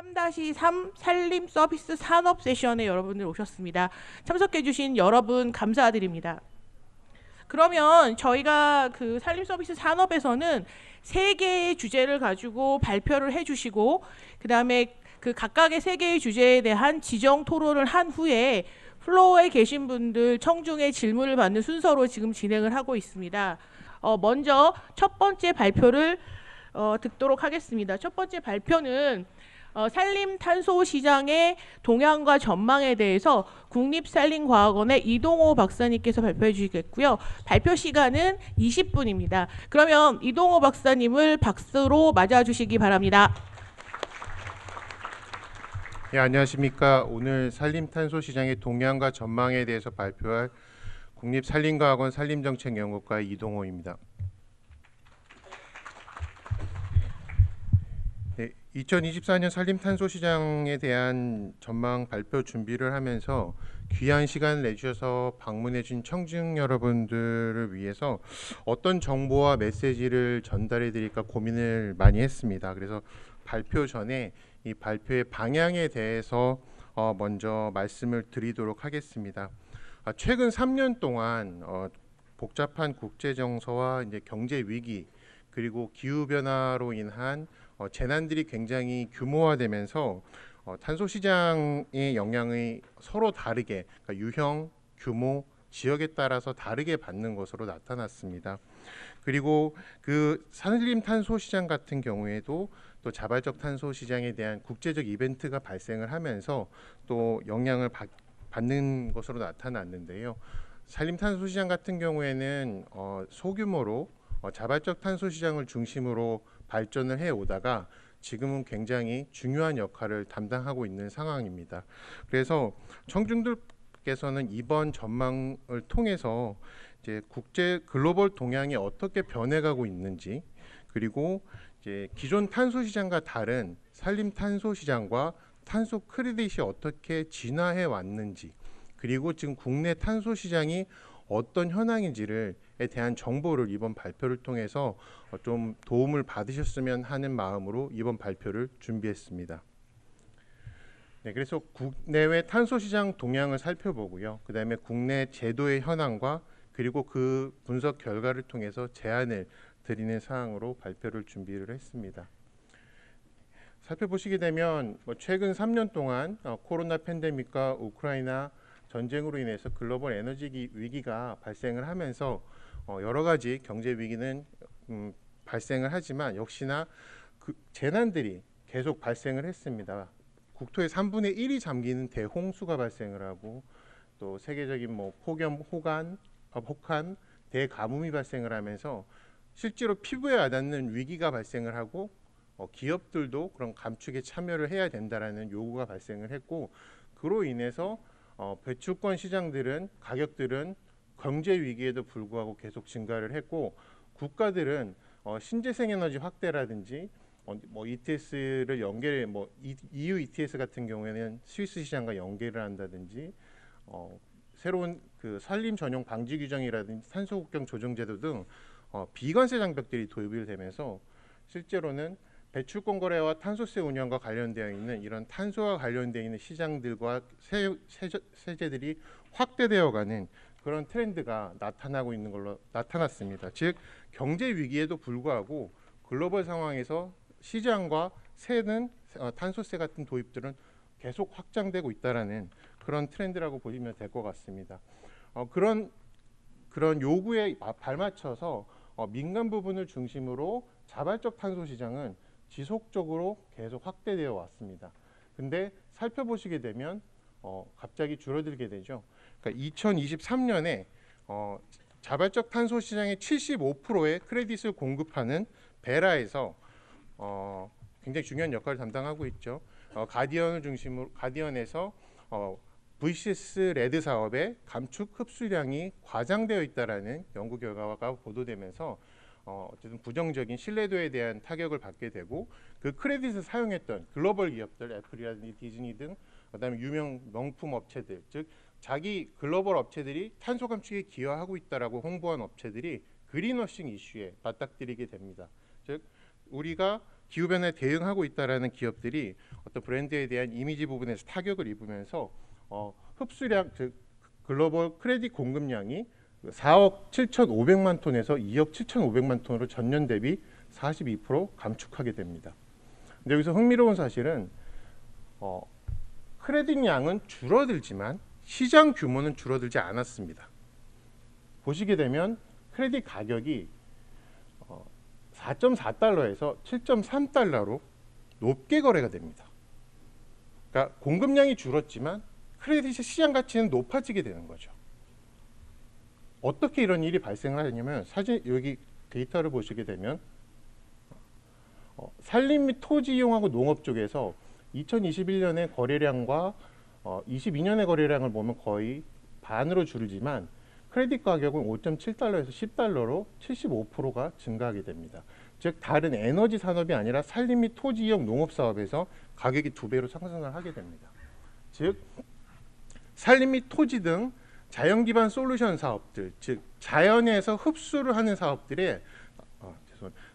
3-3 산림 서비스 산업 세션에 여러분들 오셨습니다. 참석해주신 여러분 감사드립니다. 그러면 저희가 그 산림 서비스 산업에서는 세 개의 주제를 가지고 발표를 해주시고 그 다음에 그 각각의 세 개의 주제에 대한 지정 토론을 한 후에 플로어에 계신 분들 청중의 질문을 받는 순서로 지금 진행을 하고 있습니다. 어, 먼저 첫 번째 발표를 어, 듣도록 하겠습니다. 첫 번째 발표는 어, 산림 탄소 시장의 동향과 전망에 대해서 국립산림과학원의 이동호 박사님께서 발표해 주시겠고요. 발표 시간은 20분입니다. 그러면 이동호 박사님을 박수로 맞아 주시기 바랍니다. 예, 안녕하십니까. 오늘 산림탄소 시장의 동향과 전망에 대해서 발표할 국립산림과학원 산림정책연구과 이동호입니다. 2024년 산림 탄소 시장에 대한 전망 발표 준비를 하면서 귀한 시간 내주셔서 방문해 준 청중 여러분들을 위해서 어떤 정보와 메시지를 전달해 드릴까 고민을 많이 했습니다. 그래서 발표 전에 이 발표의 방향에 대해서 어, 먼저 말씀을 드리도록 하겠습니다. 아, 최근 3년 동안 어, 복잡한 국제 정서와 이제 경제 위기 그리고 기후 변화로 인한 어, 재난들이 굉장히 규모화되면서 어, 탄소 시장의 영향이 서로 다르게 그러니까 유형, 규모, 지역에 따라서 다르게 받는 것으로 나타났습니다. 그리고 그 산림 탄소 시장 같은 경우에도 또 자발적 탄소 시장에 대한 국제적 이벤트가 발생을 하면서 또 영향을 받, 받는 것으로 나타났는데요. 산림 탄소 시장 같은 경우에는 어, 소규모로 어, 자발적 탄소 시장을 중심으로 발전을 해 오다가 지금은 굉장히 중요한 역할을 담당하고 있는 상황입니다. 그래서 청중들께서는 이번 전망을 통해서 이제 국제 글로벌 동향이 어떻게 변해가고 있는지 그리고 이제 기존 탄소 시장과 다른 산림 탄소 시장과 탄소 크레딧이 어떻게 진화해 왔는지 그리고 지금 국내 탄소 시장이 어떤 현황인지를 에 대한 정보를 이번 발표를 통해서 어, 좀 도움을 받으셨으면 하는 마음으로 이번 발표를 준비했습니다. 네, 그래서 국내외 탄소 시장 동향을 살펴보고요. 그다음에 국내 제도의 현황과 그리고 그 분석 결과를 통해서 제안을 드리는 사항으로 발표를 준비를 했습니다. 살펴보시게 되면 뭐 최근 3년 동안 어, 코로나 팬데믹과 우크라이나 전쟁으로 인해서 글로벌 에너지 위기가 발생을 하면서 어, 여러 가지 경제 위기는 음, 발생을 하지만 역시나 그 재난들이 계속 발생을 했습니다. 국토의 3분의 1이 잠기는 대홍수가 발생을 하고 또 세계적인 뭐 폭염, 호간, 어, 혹한, 대가뭄이 발생을 하면서 실제로 피부에 와닿는 위기가 발생을 하고 어, 기업들도 그런 감축에 참여를 해야 된다라는 요구가 발생을 했고 그로 인해서 어, 배출권 시장들은 가격들은 경제 위기에도 불구하고 계속 증가를 했고 국가들은 어, 신재생 에너지 확대라든지 어, 뭐 ETS를 연계 뭐 EU ETS 같은 경우에는 스위스 시장과 연계를 한다든지 어, 새로운 그 산림 전용 방지 규정이라든지 탄소 국경 조정 제도 등 어, 비관세 장벽들이 도입이 되면서 실제로는 배출권 거래와 탄소세 운영과 관련되어 있는 이런 탄소와 관련되어 있는 시장들과 세, 세 제들이 확대되어가는 그런 트렌드가 나타나고 있는 걸로 나타났습니다. 즉 경제 위기에도 불구하고 글로벌 상황에서 시장과 세는 어, 탄소세 같은 도입들은 계속 확장되고 있다라는 그런 트렌드라고 보시면 될 것 같습니다. 어, 그런 그런 요구에 발맞춰서 어, 민간 부분을 중심으로 자발적 탄소 시장은 지속적으로 계속 확대되어 왔습니다. 근데 살펴보시게 되면 어, 갑자기 줄어들게 되죠. 그러니까 2023년에 어, 자발적 탄소 시장의 75%의 크레딧을 공급하는 베라에서 어, 굉장히 중요한 역할을 담당하고 있죠. 어, 가디언을 중심으로 가디언에서 어, VCS 레드 사업의 감축 흡수량이 과장되어 있다라는 연구 결과가 보도되면서 어, 어쨌든 부정적인 신뢰도에 대한 타격을 받게 되고 그 크레딧을 사용했던 글로벌 기업들 애플이라든지 디즈니 등 그다음에 유명 명품 업체들 즉 자기 글로벌 업체들이 탄소 감축에 기여하고 있다라고 홍보한 업체들이 그린워싱 이슈에 맞닥뜨리게 됩니다. 즉 우리가 기후 변화에 대응하고 있다라는 기업들이 어떤 브랜드에 대한 이미지 부분에서 타격을 입으면서 어, 흡수량 즉 글로벌 크레딧 공급량이 4억 7,500만 톤에서 2억 7,500만 톤으로 전년 대비 42% 감축하게 됩니다. 근데 여기서 흥미로운 사실은 어, 크레딧 양은 줄어들지만 시장 규모는 줄어들지 않았습니다. 보시게 되면 크레딧 가격이 어, 4.4달러에서 7.3달러로 높게 거래가 됩니다. 그러니까 공급량이 줄었지만 크레딧의 시장 가치는 높아지게 되는 거죠. 어떻게 이런 일이 발생을 하냐면 사실 여기 데이터를 보시게 되면 어, 산림 및 토지 이용하고 농업 쪽에서 2021년의 거래량과 어, 22년의 거래량을 보면 거의 반으로 줄지만 크레딧 가격은 5.7달러에서 10달러로 75%가 증가하게 됩니다. 즉 다른 에너지 산업이 아니라 산림 및 토지 이용 농업 사업에서 가격이 두 배로 상승을 하게 됩니다. 즉 산림 및 토지 등 자연 기반 솔루션 사업들, 즉 자연에서 흡수를 하는 사업들의 어.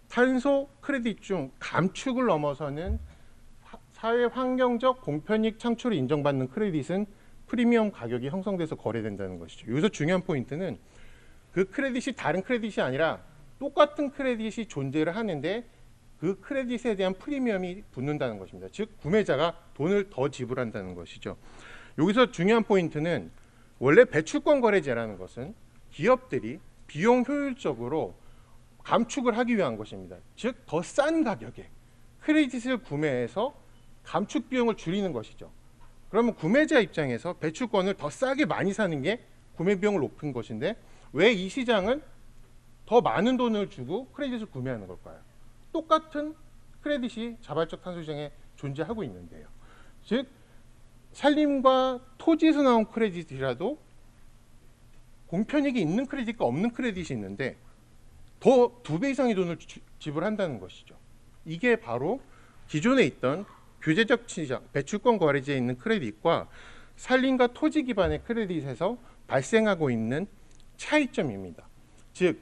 탄소 크레딧 중 감축을 넘어서는 사- 사회 환경적 공편익 창출을 인정받는 크레딧은 프리미엄 가격이 형성돼서 거래된다는 것이죠. 여기서 중요한 포인트는 그 크레딧이 다른 크레딧이 아니라 똑같은 크레딧이 존재를 하는데 그 크레딧에 대한 프리미엄이 붙는다는 것입니다. 즉 구매자가 돈을 더 지불한다는 것이죠. 여기서 중요한 포인트는 원래 배출권 거래제라는 것은 기업들이 비용 효율적으로 감축을 하기 위한 것입니다. 즉 더 싼 가격에 크레딧을 구매해서 감축 비용을 줄이는 것이죠. 그러면 구매자 입장에서 배출권을 더 싸게 많이 사는 게 구매 비용을 높은 것인데 왜 이 시장은 더 많은 돈을 주고 크레딧을 구매하는 걸까요? 똑같은 크레딧이 자발적 탄소 시장에 존재하고 있는데요. 즉 산림과 토지에서 나온 크레딧이라도 공편익이 있는 크레딧과 없는 크레딧이 있는데 더 두 배 이상의 돈을 지- 지불한다는 것이죠. 이게 바로 기존에 있던 규제적 시장 배출권 거래제에 있는 크레딧과 산림과 토지 기반의 크레딧에서 발생하고 있는 차이점입니다. 즉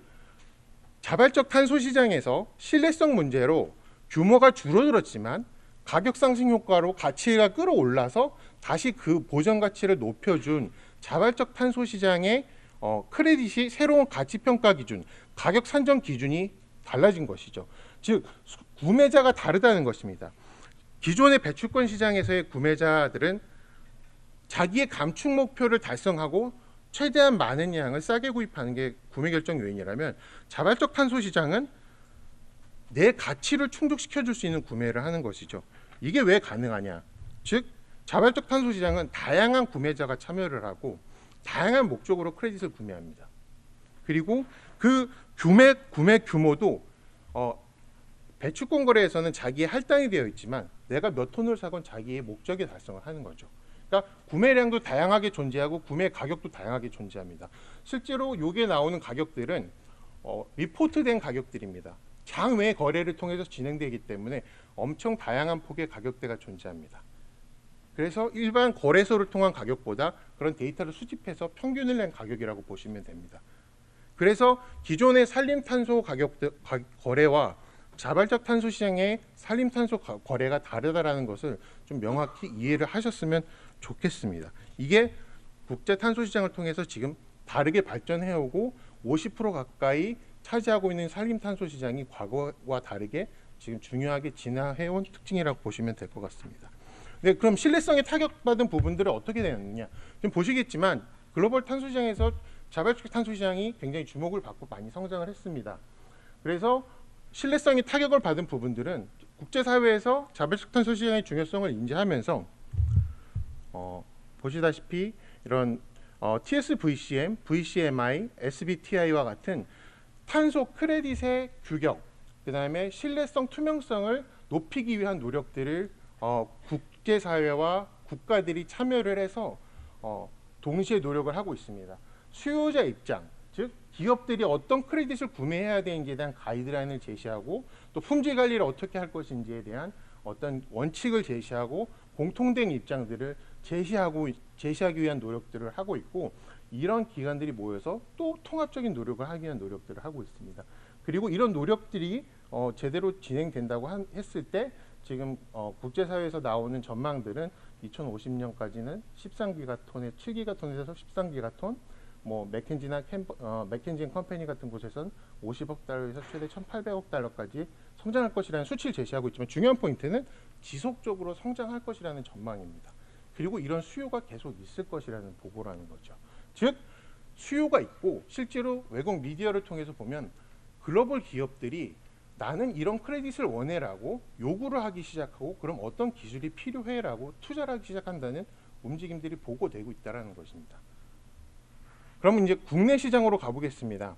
자발적 탄소 시장에서 신뢰성 문제로 규모가 줄어들었지만 가격 상승 효과로 가치가 끌어올라서 다시 그 보전 가치를 높여준 자발적 탄소 시장의 어, 크레딧이 새로운 가치 평가 기준, 가격 산정 기준이 달라진 것이죠. 즉 수- 구매자가 다르다는 것입니다. 기존의 배출권 시장에서의 구매자들은 자기의 감축 목표를 달성하고 최대한 많은 양을 싸게 구입하는 게 구매 결정 요인이라면 자발적 탄소 시장은 내 가치를 충족시켜 줄 수 있는 구매를 하는 것이죠. 이게 왜 가능하냐? 즉 자발적 탄소 시장은 다양한 구매자가 참여를 하고 다양한 목적으로 크레딧을 구매합니다. 그리고 그 구매 구매 규모도 어, 배출권 거래에서는 자기의 할당이 되어 있지만 내가 몇 톤을 사건 자기의 목적에 달성을 하는 거죠. 그러니까 구매량도 다양하게 존재하고 구매 가격도 다양하게 존재합니다. 실제로 요게 나오는 가격들은 어, 리포트된 가격들입니다. 장외 거래를 통해서 진행되기 때문에 엄청 다양한 폭의 가격대가 존재합니다. 그래서 일반 거래소를 통한 가격보다 그런 데이터를 수집해서 평균을 낸 가격이라고 보시면 됩니다. 그래서 기존의 산림탄소 가격 거래와 자발적 탄소 시장의 산림탄소 가- 거래가 다르다라는 것을 좀 명확히 이해를 하셨으면 좋겠습니다. 이게 국제 탄소 시장을 통해서 지금 다르게 발전해 오고 50% 가까이 차지하고 있는 산림탄소 시장이 과거와 다르게 지금 중요하게 진화해 온 특징이라고 보시면 될 것 같습니다. 네, 그럼 신뢰성에 타격받은 부분들은 어떻게 되느냐? 지금 보시겠지만 글로벌 탄소 시장에서 자발적 탄소 시장이 굉장히 주목을 받고 많이 성장을 했습니다. 그래서 신뢰성이 타격을 받은 부분들은 국제 사회에서 자발적 탄소 시장의 중요성을 인지하면서 어, 보시다시피 이런 어, TSVCM, VCMI, SBTI와 같은 탄소 크레딧의 규격, 그 다음에 신뢰성 투명성을 높이기 위한 노력들을 어, 국제 사회와 국가들이 참여를 해서 어, 동시에 노력을 하고 있습니다. 수요자 입장, 즉 기업들이 어떤 크레딧을 구매해야 되는지에 대한 가이드라인을 제시하고 또 품질 관리를 어떻게 할 것인지에 대한 어떤 원칙을 제시하고 공통된 입장들을 제시하고 제시하기 위한 노력들을 하고 있고 이런 기관들이 모여서 또 통합적인 노력을 하기 위한 노력들을 하고 있습니다. 그리고 이런 노력들이 어, 제대로 진행된다고 한, 했을 때 지금 어, 국제사회에서 나오는 전망들은 2050년까지는 13기가톤에 7기가톤에서 13기가톤, 뭐 McKinsey나 캠, 어, McKinsey and Company 같은 곳에서는 50억 달러에서 최대 1,800억 달러까지 성장할 것이라는 수치를 제시하고 있지만 중요한 포인트는 지속적으로 성장할 것이라는 전망입니다. 그리고 이런 수요가 계속 있을 것이라는 보고라는 거죠. 즉 수요가 있고 실제로 외국 미디어를 통해서 보면 글로벌 기업들이 나는 이런 credit을 원해라고 요구를 하기 시작하고 그럼 어떤 기술이 필요해라고 투자를 하기 시작한다는 움직임들이 보고되고 있다는 것입니다. 그럼 이제 국내 시장으로 가보겠습니다.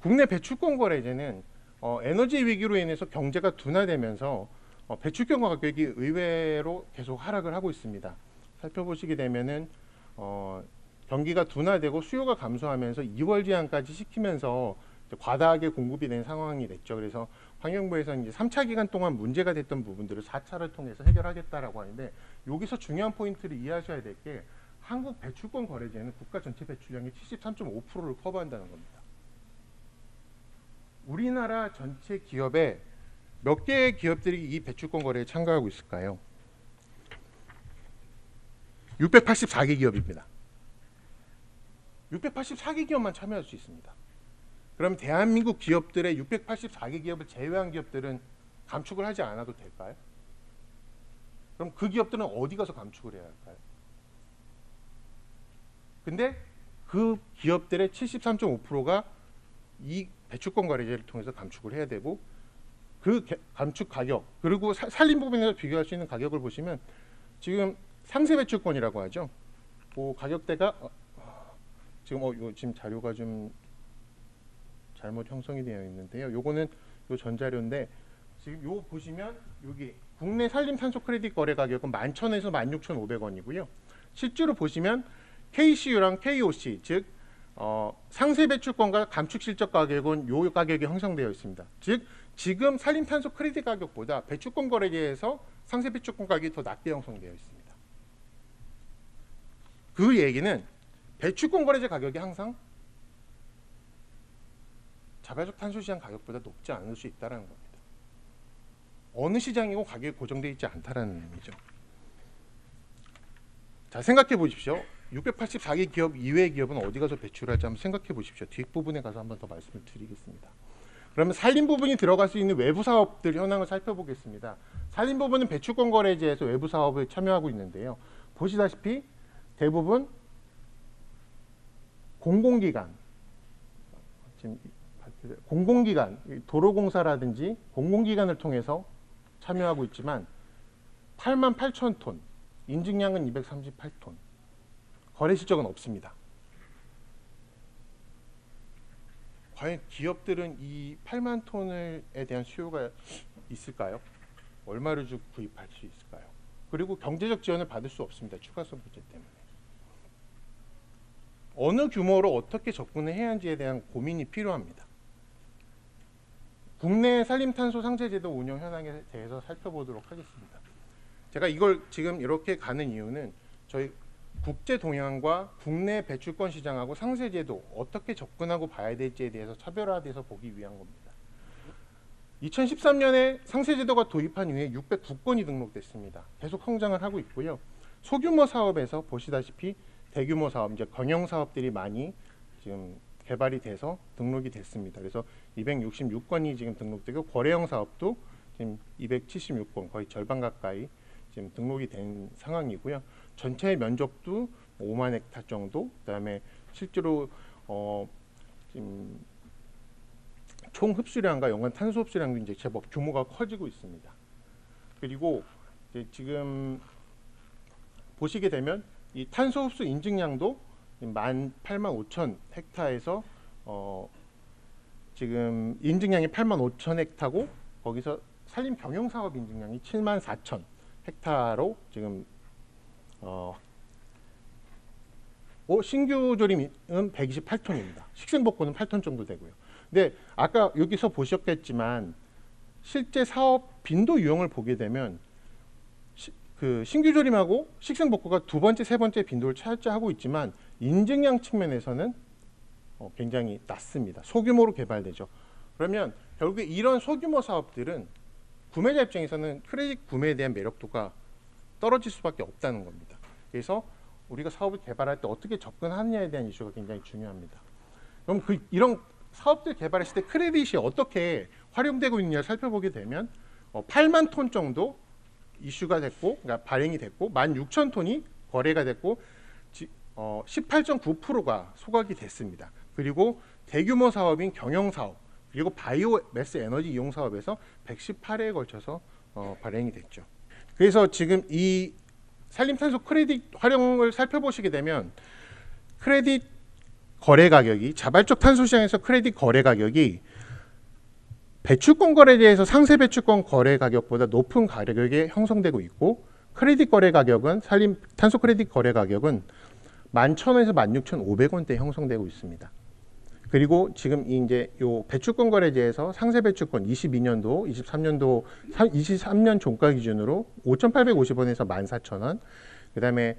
국내 배출권 거래제는 어, 에너지 위기로 인해서 경제가 둔화되면서 어, 배출권 가격이 의외로 계속 하락을 하고 있습니다. 살펴보시게 되면은 어, 경기가 둔화되고 수요가 감소하면서 2월 제한까지 시키면서 과다하게 공급이 된 상황이 됐죠. 그래서 환경부에서 이제 3차 기간 동안 문제가 됐던 부분들을 4차를 통해서 해결하겠다라고 하는데 여기서 중요한 포인트를 이해하셔야 될 게 한국 배출권 거래제는 국가 전체 배출량의 73.5%를 커버한다는 겁니다. 우리나라 전체 기업의 몇 개의 기업들이 이 배출권 거래에 참가하고 있을까요? 684개 기업입니다. 684개 기업만 참여할 수 있습니다. 그럼 대한민국 기업들의 684개 기업을 제외한 기업들은 감축을 하지 않아도 될까요? 그럼 그 기업들은 어디 가서 감축을 해야 할까요? 근데 그 기업들의 73.5%가 이 배출권 거래제를 통해서 감축을 해야 되고 그 개- 감축 가격 그리고 사- 살림 부분에서 비교할 수 있는 가격을 보시면 지금 상세 배출권이라고 하죠. 그 가격대가 어, 지금 어 요 지금 자료가 좀 잘못 형성이 되어 있는데요. 요거는 요 전자료인데 지금 요 보시면 여기 국내 산림 탄소 크레딧 거래 가격은 11,000에서 16,500원이고요. 실제로 보시면 KCU랑 KOC 즉 어, 상세 배출권과 감축 실적 가격은 요 가격이 형성되어 있습니다. 즉 지금 산림 탄소 크레딧 가격보다 배출권 거래제에서 상세 배출권 가격이 더 낮게 형성되어 있습니다. 그 얘기는 배출권 거래제 가격이 항상 자발적 탄소 시장 가격보다 높지 않을 수 있다는 겁니다. 어느 시장이고 가격이 고정되어 있지 않다라는 의미죠. 자 생각해 보십시오. 684개 기업 이외의 기업은 어디 가서 배출할지 한번 생각해 보십시오. 뒷부분에 가서 한번 더 말씀을 드리겠습니다. 그러면 살림 부분이 들어갈 수 있는 외부 사업들 현황을 살펴보겠습니다. 살림 부분은 배출권 거래제에서 외부 사업에 참여하고 있는데요. 보시다시피 대부분 공공기관 지금 공공기관 도로공사라든지 공공기관을 통해서 참여하고 있지만 8만 8천 톤 인증량은 238톤 거래 실적은 없습니다. 과연 기업들은 이 8만 톤에 대한 수요가 있을까요? 얼마를 주고 구입할 수 있을까요? 그리고 경제적 지원을 받을 수 없습니다. 추가성 부재 때문에. 어느 규모로 어떻게 접근을 해야 하는지에 대한 고민이 필요합니다. 국내 산림탄소 상세제도 운영 현황에 대해서 살펴보도록 하겠습니다. 제가 이걸 지금 이렇게 가는 이유는 저희 국제 동향과 국내 배출권 시장하고 상세제도 어떻게 접근하고 봐야 될지에 대해서 차별화돼서 보기 위한 겁니다. 2013년에 상세제도가 도입한 이후에 609건이 등록됐습니다. 계속 성장을 하고 있고요. 소규모 사업에서 보시다시피 대규모 사업, 이제 경영 사업들이 많이 지금 개발이 돼서 등록이 됐습니다. 그래서 266건이 지금 등록되고 거래형 사업도 지금 276건, 거의 절반 가까이 지금 등록이 된 상황이고요. 전체 면적도 5만 헥타 정도. 그다음에 실제로 어 지금 총 흡수량과 연간 탄소 흡수량도 이제 제법 규모가 커지고 있습니다. 그리고 지금 보시게 되면 이 탄소 흡수 인증량도 만 8만 5천 헥타에서 어 지금 인증량이 8만 5천 헥타고 거기서 산림 경영 사업 인증량이 7만 4천 헥타로 지금 어, 어, 신규 조림은 128톤입니다. 식생복구는 8톤 정도 되고요. 근데 아까 여기서 보셨겠지만 실제 사업 빈도 유형을 보게 되면 시, 그 신규 조림하고 식생복구가 두 번째, 세 번째 빈도를 차지하고 있지만 인증량 측면에서는 어, 굉장히 낮습니다. 소규모로 개발되죠. 그러면 결국에 이런 소규모 사업들은 구매자 입장에서는 크레딧 구매에 대한 매력도가 떨어질 수밖에 없다는 겁니다. 그래서 우리가 사업을 개발할 때 어떻게 접근하느냐에 대한 이슈가 굉장히 중요합니다. 그럼 그 이런 사업들 개발했을 때 크레딧이 어떻게 활용되고 있느냐 를 살펴보게 되면 어, 8만 톤 정도 이슈가 됐고 그러니까 발행이 됐고 16,000톤이 거래가 됐고 지, 어, 18.9%가 소각이 됐습니다. 그리고 대규모 사업인 경영 사업 그리고 바이오 매스 에너지 이용 사업에서 118회에 걸쳐서 어, 발행이 됐죠. 그래서 지금 이 산림탄소 크레딧 활용을 살펴보시게 되면 크레딧 거래 가격이 자발적 탄소 시장에서 크레딧 거래 가격이 배출권 거래제에서 상세 배출권 거래 가격보다 높은 가격에 형성되고 있고 크레딧 거래 가격은 산림 탄소 크레딧 거래 가격은 11,000원에서 16,500원대 형성되고 있습니다. 그리고 지금 이 이제 요 배출권 거래제에서 상세 배출권 22년도, 23년도, 23년 종가 기준으로 5,850원에서 14,000원. 그 다음에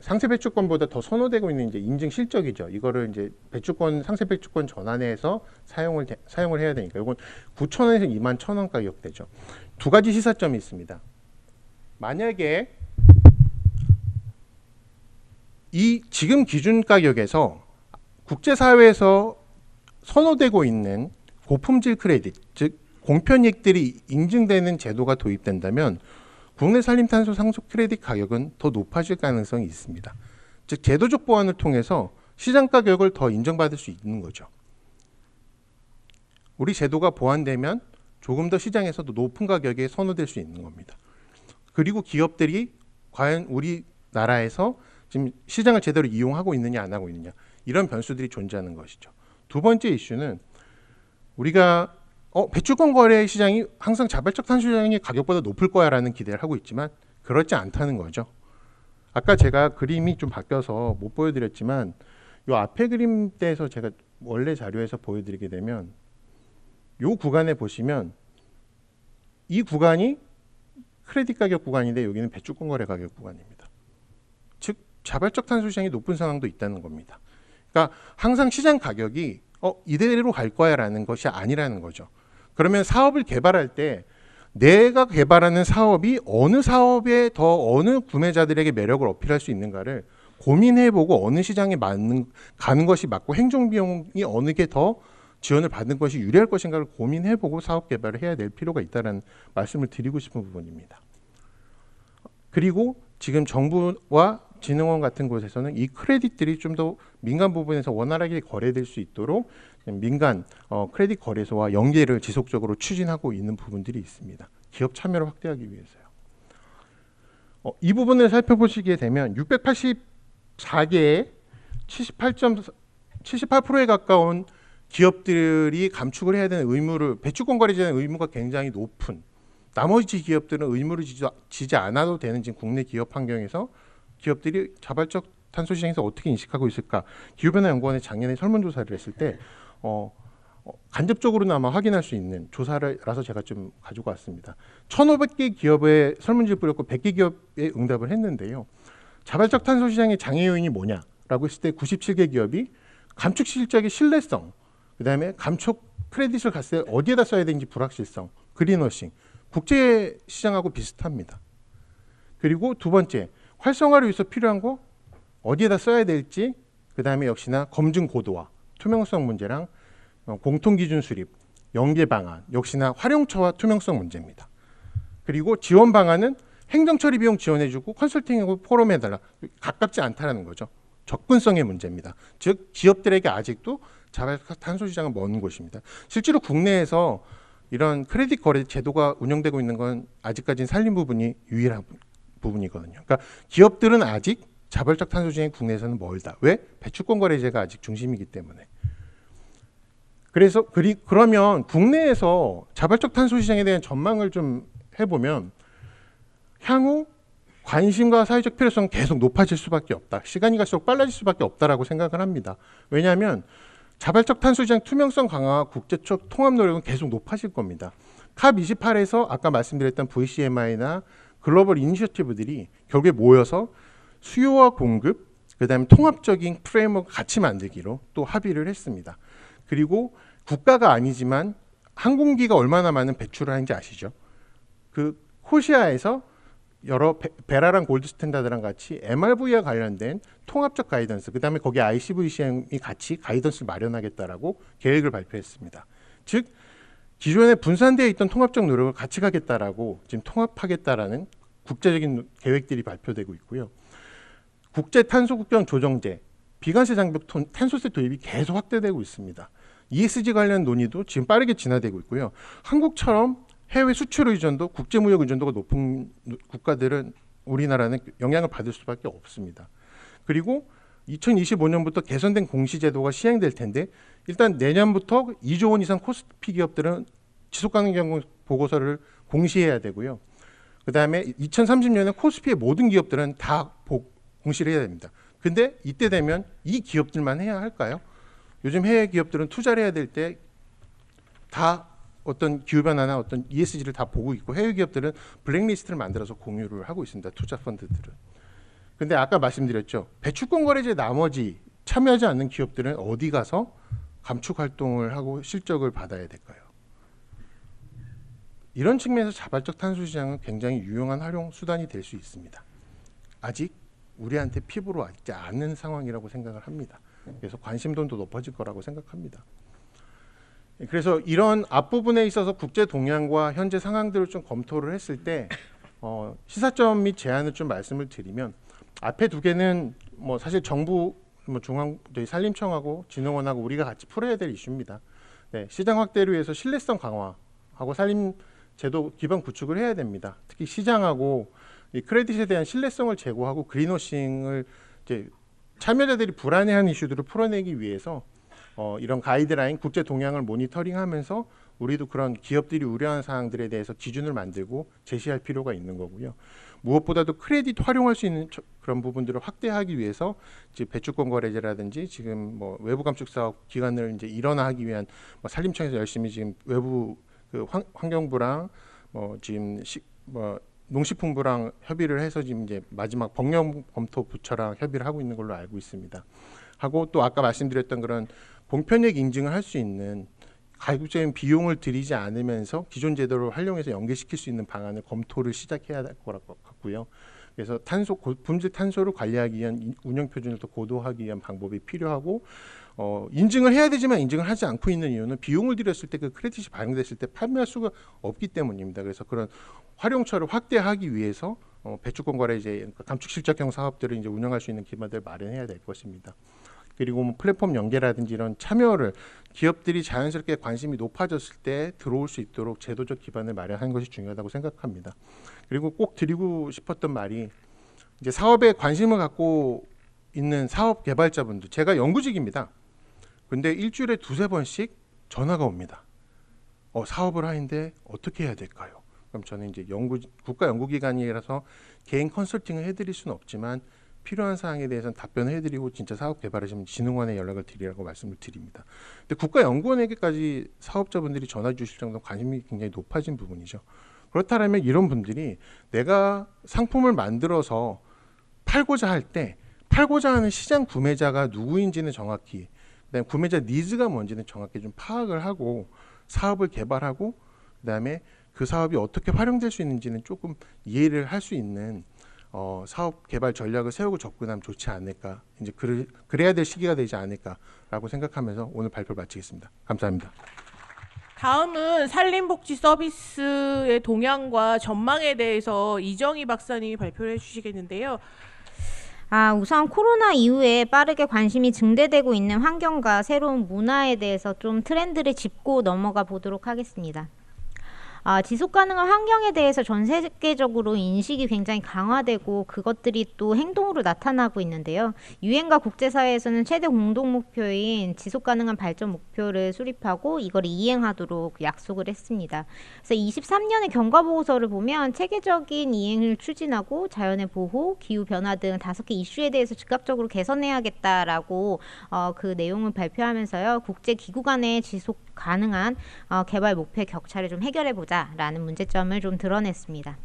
상세 배출권보다 더 선호되고 있는 이제 인증 실적이죠. 이거를 이제 배출권 상세 배출권 전환해서 사용을 돼- 사용을 해야 되니까 이건 9,000원에서 2만 1,000원 가격대죠. 두 가지 시사점이 있습니다. 만약에 이 지금 기준 가격에서 국제사회에서 선호되고 있는 고품질 크레딧, 즉 공편이익들이 인증되는 제도가 도입된다면 국내 산림탄소 상속 크레딧 가격은 더 높아질 가능성이 있습니다. 즉 제도적 보완을 통해서 시장 가격을 더 인정받을 수 있는 거죠. 우리 제도가 보완되면 조금 더 시장에서도 높은 가격에 선호될 수 있는 겁니다. 그리고 기업들이 과연 우리나라에서 지금 시장을 제대로 이용하고 있느냐 안 하고 있느냐 이런 변수들이 존재하는 것이죠. 두 번째 이슈는 우리가 어, 배출권 거래 시장이 항상 자발적 탄소 시장이 가격보다 높을 거야라는 기대를 하고 있지만 그렇지 않다는 거죠. 아까 제가 그림이 좀 바뀌어서 못 보여드렸지만 요 앞에 그림대에서 제가 원래 자료에서 보여드리게 되면 요 구간에 보시면 이 구간이 크레딧 가격 구간인데 여기는 배출권 거래 가격 구간입니다. 즉 자발적 탄소 시장이 높은 상황도 있다는 겁니다. 그러니까 항상 시장 가격이 어 이대로 갈 거야라는 것이 아니라는 거죠. 그러면 사업을 개발할 때 내가 개발하는 사업이 어느 사업에 더 어느 구매자들에게 매력을 어필할 수 있는가를 고민해보고 어느 시장에 맞는 가는 것이 맞고 행정 비용이 어느 게 더 지원을 받는 것이 유리할 것인가를 고민해보고 사업 개발을 해야 될 필요가 있다는 말씀을 드리고 싶은 부분입니다. 그리고 지금 정부와 진흥원 같은 곳에서는 이 크레딧들이 좀 더 민간 부분에서 원활하게 거래될 수 있도록 민간 어, 크레딧 거래소와 연계를 지속적으로 추진하고 있는 부분들이 있습니다. 기업 참여를 확대하기 위해서요. 어, 이 부분을 살펴보시게 되면 684개의 78.78%에 가까운 기업들이 감축을 해야 되는 의무를 배출권 거래제는 의무가 굉장히 높은 나머지 기업들은 의무를 지지, 않아도 되는 지금 국내 기업 환경에서 기업들이 자발적 탄소 시장에서 어떻게 인식하고 있을까? 기후변화 연구원에 작년에 설문조사를 했을 때 어, 어, 간접적으로나마 확인할 수 있는 조사라서 제가 좀 가지고 왔습니다. 1,500개 기업에 설문지를 뿌렸고 100개 기업에 응답을 했는데요. 자발적 탄소 시장의 장애 요인이 뭐냐라고 했을 때 97개 기업이 감축 실적의 신뢰성, 그다음에 감축 크레딧을 갔을 때 어디에다 써야 되는지 불확실성, 그린워싱, 국제 시장하고 비슷합니다. 그리고 두 번째, 활성화를 위해서 필요한 거 어디에다 써야 될지, 그다음에 역시나 검증 고도화, 투명성 문제랑 어, 공통 기준 수립, 연계 방안, 역시나 활용처와 투명성 문제입니다. 그리고 지원 방안은 행정 처리 비용 지원해주고 컨설팅하고 포럼해달라 가깝지 않다라는 거죠. 접근성의 문제입니다. 즉 기업들에게 아직도 자발적 탄소 시장은 먼 곳입니다. 실제로 국내에서 이런 크레딧 거래 제도가 운영되고 있는 건 아직까지는 살림 부분이 유일한 부- 부분이거든요. 그러니까 기업들은 아직 자발적 탄소 시장이 국내에서는 멀다. 왜? 배출권 거래제가 아직 중심이기 때문에. 그래서 그리 그러면 국내에서 자발적 탄소 시장에 대한 전망을 좀 해보면 향후 관심과 사회적 필요성 계속 높아질 수밖에 없다. 시간이 갈수록 빨라질 수밖에 없다라고 생각을 합니다. 왜냐하면 자발적 탄소 시장 투명성 강화와 국제적 통합 노력은 계속 높아질 겁니다. 캅 28에서 아까 말씀드렸던 VCMI나 글로벌 이니셔티브들이 결국에 모여서 수요와 공급, 그 다음에 통합적인 framework 같이 만들기로 또 합의를 했습니다. 그리고 국가가 아니지만 항공기가 얼마나 많은 배출을 하는지 아시죠? 그 CORSIA에서 여러 베, Verra랑 Gold Standard랑 같이 MRV와 관련된 통합적 guidance, 그 다음에 거기 ICVCM이 같이 guidance를 마련하겠다라고 계획을 발표했습니다. 즉 기존에 분산되어 있던 통합적 노력을 같이 가겠다라고 지금 통합하겠다라는 국제적인 계획들이 발표되고 있고요. 국제 탄소 국경 조정제, 비관세 장벽 톤- 탄소세 도입이 계속 확대되고 있습니다. ESG 관련 논의도 지금 빠르게 진화되고 있고요. 한국처럼 해외 수출 의존도, 국제 무역 의존도가 높은 국가들은 우리나라는 영향을 받을 수밖에 없습니다. 그리고 2025년부터 개선된 공시 제도가 시행될 텐데 일단 내년부터 2조 원 이상 코스피 기업들은 지속 가능 보고서를 공시해야 되고요. 그 다음에 2030년에 코스피의 모든 기업들은 다 보- 공시를 해야 됩니다. 근데 이때 되면 이 기업들만 해야 할까요? 요즘 해외 기업들은 투자를 해야 될 때 다 어떤 기후 변화나 어떤 ESG를 다 보고 있고 해외 기업들은 블랙리스트를 만들어서 공유를 하고 있습니다. 투자 펀드들은. 근데 아까 말씀드렸죠. 배출권 거래제 나머지 참여하지 않는 기업들은 어디 가서 감축 활동을 하고 실적을 받아야 될까요? 이런 측면에서 자발적 탄소 시장은 굉장히 유용한 활용 수단이 될 수 있습니다. 아직 우리한테 피부로 와있지 않은 상황이라고 생각을 합니다. 그래서 관심도도 높아질 거라고 생각합니다. 그래서 이런 앞부분에 있어서 국제 동향과 현재 상황들을 좀 검토를 했을 때 어, 시사점 및 제안을 좀 말씀을 드리면 앞에 두 개는 뭐 사실 정부 뭐 중앙 저희 산림청하고 진흥원하고 우리가 같이 풀어야 될 이슈입니다. 네, 시장 확대를 위해서 신뢰성 강화하고 산림 제도 기반 구축을 해야 됩니다. 특히 시장하고 이 크레딧에 대한 신뢰성을 제고하고 그린워싱을 이제 참여자들이 불안해하는 이슈들을 풀어내기 위해서 어, 이런 가이드라인 국제 동향을 모니터링하면서 우리도 그런 기업들이 우려하는 사항들에 대해서 기준을 만들고 제시할 필요가 있는 거고요. 무엇보다도 크레딧 활용할 수 있는 저- 그런 부분들을 확대하기 위해서 이제 배출권 거래제라든지 지금 뭐 외부 감축 사업 기관을 이제 일원화하기 위한 뭐 산림청에서 열심히 지금 외부 그 환, 환경부랑 뭐 지금 시, 뭐 농식품부랑 협의를 해서 지금 이제 마지막 법령 검토 부처랑 협의를 하고 있는 걸로 알고 있습니다. 하고 또 아까 말씀드렸던 그런 공편력 인증을 할 수 있는 가급적인 비용을 들이지 않으면서 기존 제도를 활용해서 연계시킬 수 있는 방안을 검토를 시작해야 될 거라고 같고요. 그래서 탄소 고 품질 탄소를 관리하기 위한 인- 운영 표준을 더 고도하기 위한 방법이 필요하고 어, 인증을 해야 되지만 인증을 하지 않고 있는 이유는 비용을 들였을 때 그 크레딧이 발행됐을 때 판매할 수가 없기 때문입니다. 그래서 그런 활용처를 확대하기 위해서 어, 배출권 거래제 그러니까 감축 실적형 사업들을 이제 운영할 수 있는 기반들을 마련해야 될 것입니다. 그리고 뭐 플랫폼 연계라든지 이런 참여를 기업들이 자연스럽게 관심이 높아졌을 때 들어올 수 있도록 제도적 기반을 마련하는 것이 중요하다고 생각합니다. 그리고 꼭 드리고 싶었던 말이 이제 사업에 관심을 갖고 있는 사업 개발자분들 제가 연구직입니다. 근데 일주일에 두세 번씩 전화가 옵니다. 어, 사업을 하는데 어떻게 해야 될까요? 그럼 저는 이제 연구 국가 연구기관이라서 개인 컨설팅을 해드릴 수는 없지만 필요한 사항에 대해서는 답변을 해드리고 진짜 사업 개발하시면 진흥원에 연락을 드리라고 말씀을 드립니다. 근데 국가연구원에게까지 사업자분들이 전화 주실 정도 관심이 굉장히 높아진 부분이죠. 그렇다면 이런 분들이 내가 상품을 만들어서 팔고자 할 때 팔고자 하는 시장 구매자가 누구인지는 정확히 그다음에 구매자 니즈가 뭔지는 정확히 좀 파악을 하고 사업을 개발하고 그다음에 그 사업이 어떻게 활용될 수 있는지는 조금 이해를 할 수 있는 어, 사업 개발 전략을 세우고 접근하면 좋지 않을까 이제 그래, 그래야 될 시기가 되지 않을까라고 생각하면서 오늘 발표 마치겠습니다. 감사합니다. 다음은 산림복지 서비스의 동향과 전망에 대해서 이정희 박사님이 발표를 해주시겠는데요. 아, 우선 코로나 이후에 빠르게 관심이 증대되고 있는 환경과 새로운 문화에 대해서 좀 트렌드를 짚고 넘어가 보도록 하겠습니다. 아, 지속 가능한 환경에 대해서 전 세계적으로 인식이 굉장히 강화되고 그것들이 또 행동으로 나타나고 있는데요. 유엔과 국제사회에서는 최대 공동 목표인 지속 가능한 발전 목표를 수립하고 이걸 이행하도록 약속을 했습니다. 그래서 23년의 경과 보고서를 보면 체계적인 이행을 추진하고 자연의 보호, 기후 변화 등 다섯 개 이슈에 대해서 즉각적으로 개선해야겠다라고 어, 그 내용을 발표하면서요. 국제 기구 간의 지속 가능한 어, 개발 목표 의 격차를 좀 해결해 보자 라는 문제점을 좀 드러냈습니다.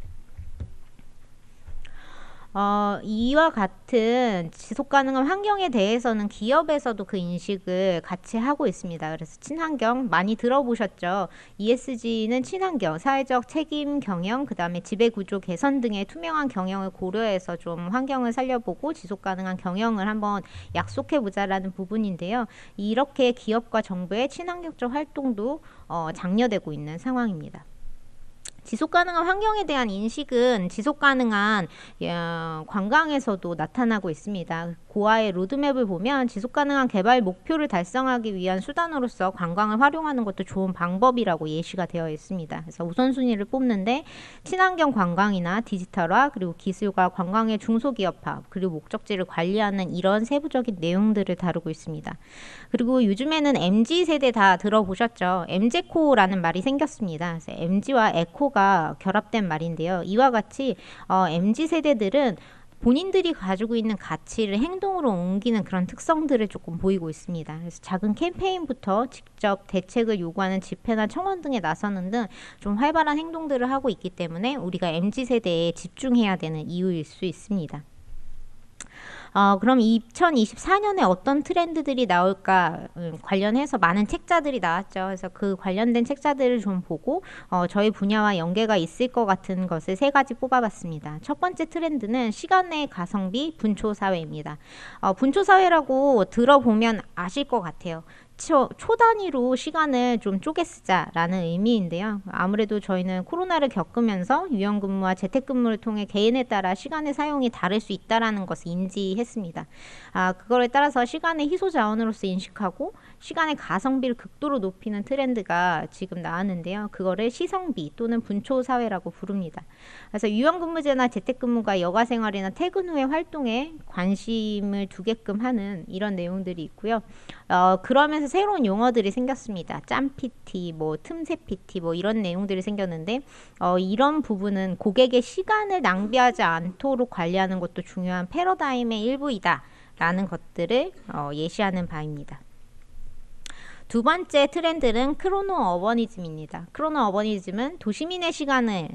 어, 이와 같은 지속 가능한 환경에 대해서는 기업에서도 그 인식을 같이 하고 있습니다. 그래서 친환경 많이 들어보셨죠? ESG는 친환경, 사회적 책임 경영, 그 다음에 지배 구조 개선 등의 투명한 경영을 고려해서 좀 환경을 살려보고 지속 가능한 경영을 한번 약속해 보자라는 부분인데요. 이렇게 기업과 정부의 친환경적 활동도 어, 장려되고 있는 상황입니다. 지속 가능한 환경에 대한 인식은 지속 가능한 야, 관광에서도 나타나고 있습니다. 고아의 로드맵을 보면 지속 가능한 개발 목표를 달성하기 위한 수단으로서 관광을 활용하는 것도 좋은 방법이라고 예시가 되어 있습니다. 그래서 우선순위를 뽑는데 친환경 관광이나 디지털화 그리고 기술과 관광의 중소기업화 그리고 목적지를 관리하는 이런 세부적인 내용들을 다루고 있습니다. 그리고 요즘에는 MZ 세대 다 들어보셨죠? MZ코라는 말이 생겼습니다. 그래서 MZ와 에코가 결합된 말인데요. 이와 같이 어, MZ 세대들은 본인들이 가지고 있는 가치를 행동으로 옮기는 그런 특성들을 조금 보이고 있습니다. 그래서 작은 캠페인부터 직접 대책을 요구하는 집회나 청원 등에 나서는 등 좀 활발한 행동들을 하고 있기 때문에 우리가 MZ 세대에 집중해야 되는 이유일 수 있습니다. 어, 그럼 2024년에 어떤 트렌드들이 나올까 음, 관련해서 많은 책자들이 나왔죠. 그래서 그 관련된 책자들을 좀 보고 어, 저희 분야와 연계가 있을 것 같은 것을 세 가지 뽑아봤습니다. 첫 번째 트렌드는 시간의 가성비 분초 사회입니다. 어, 분초 사회라고 들어보면 아실 것 같아요. 초, 초 단위로 시간을 좀 쪼개 쓰자라는 의미인데요. 아무래도 저희는 코로나를 겪으면서 유연근무와 재택근무를 통해 개인에 따라 시간의 사용이 다를 수 있다라는 것을 인지했습니다. 아, 그거에 따라서 시간의 희소 자원으로서 인식하고 시간의 가성비를 극도로 높이는 트렌드가 지금 나왔는데요. 그거를 시성비 또는 분초 사회라고 부릅니다. 그래서 유연근무제나 재택근무가 여가 생활이나 퇴근 후의 활동에 관심을 두게끔 하는 이런 내용들이 있고요. 어, 그러면서 새로운 용어들이 생겼습니다. 짬 PT, 뭐 틈새 PT, 뭐 이런 내용들이 생겼는데 어, 이런 부분은 고객의 시간을 낭비하지 않도록 관리하는 것도 중요한 패러다임의 일부이다 라는 것들을 어, 예시하는 바입니다. 두 번째 트렌드는 크로노 어버니즘입니다. 크로노 어버니즘은 도시민의 시간을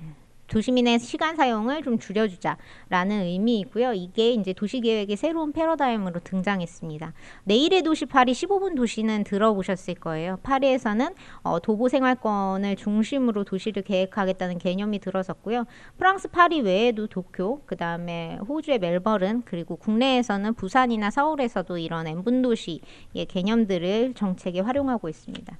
도시민의 시간 사용을 좀 줄여주자라는 의미이고요. 이게 이제 도시계획의 새로운 패러다임으로 등장했습니다. 내일의 도시 파리 15분 도시는 들어보셨을 거예요. 파리에서는 어, 도보 생활권을 중심으로 도시를 계획하겠다는 개념이 들어섰고요. 프랑스 파리 외에도 도쿄, 그 다음에 호주의 멜버른, 그리고 국내에서는 부산이나 서울에서도 이런 N분 도시의 개념들을 정책에 활용하고 있습니다.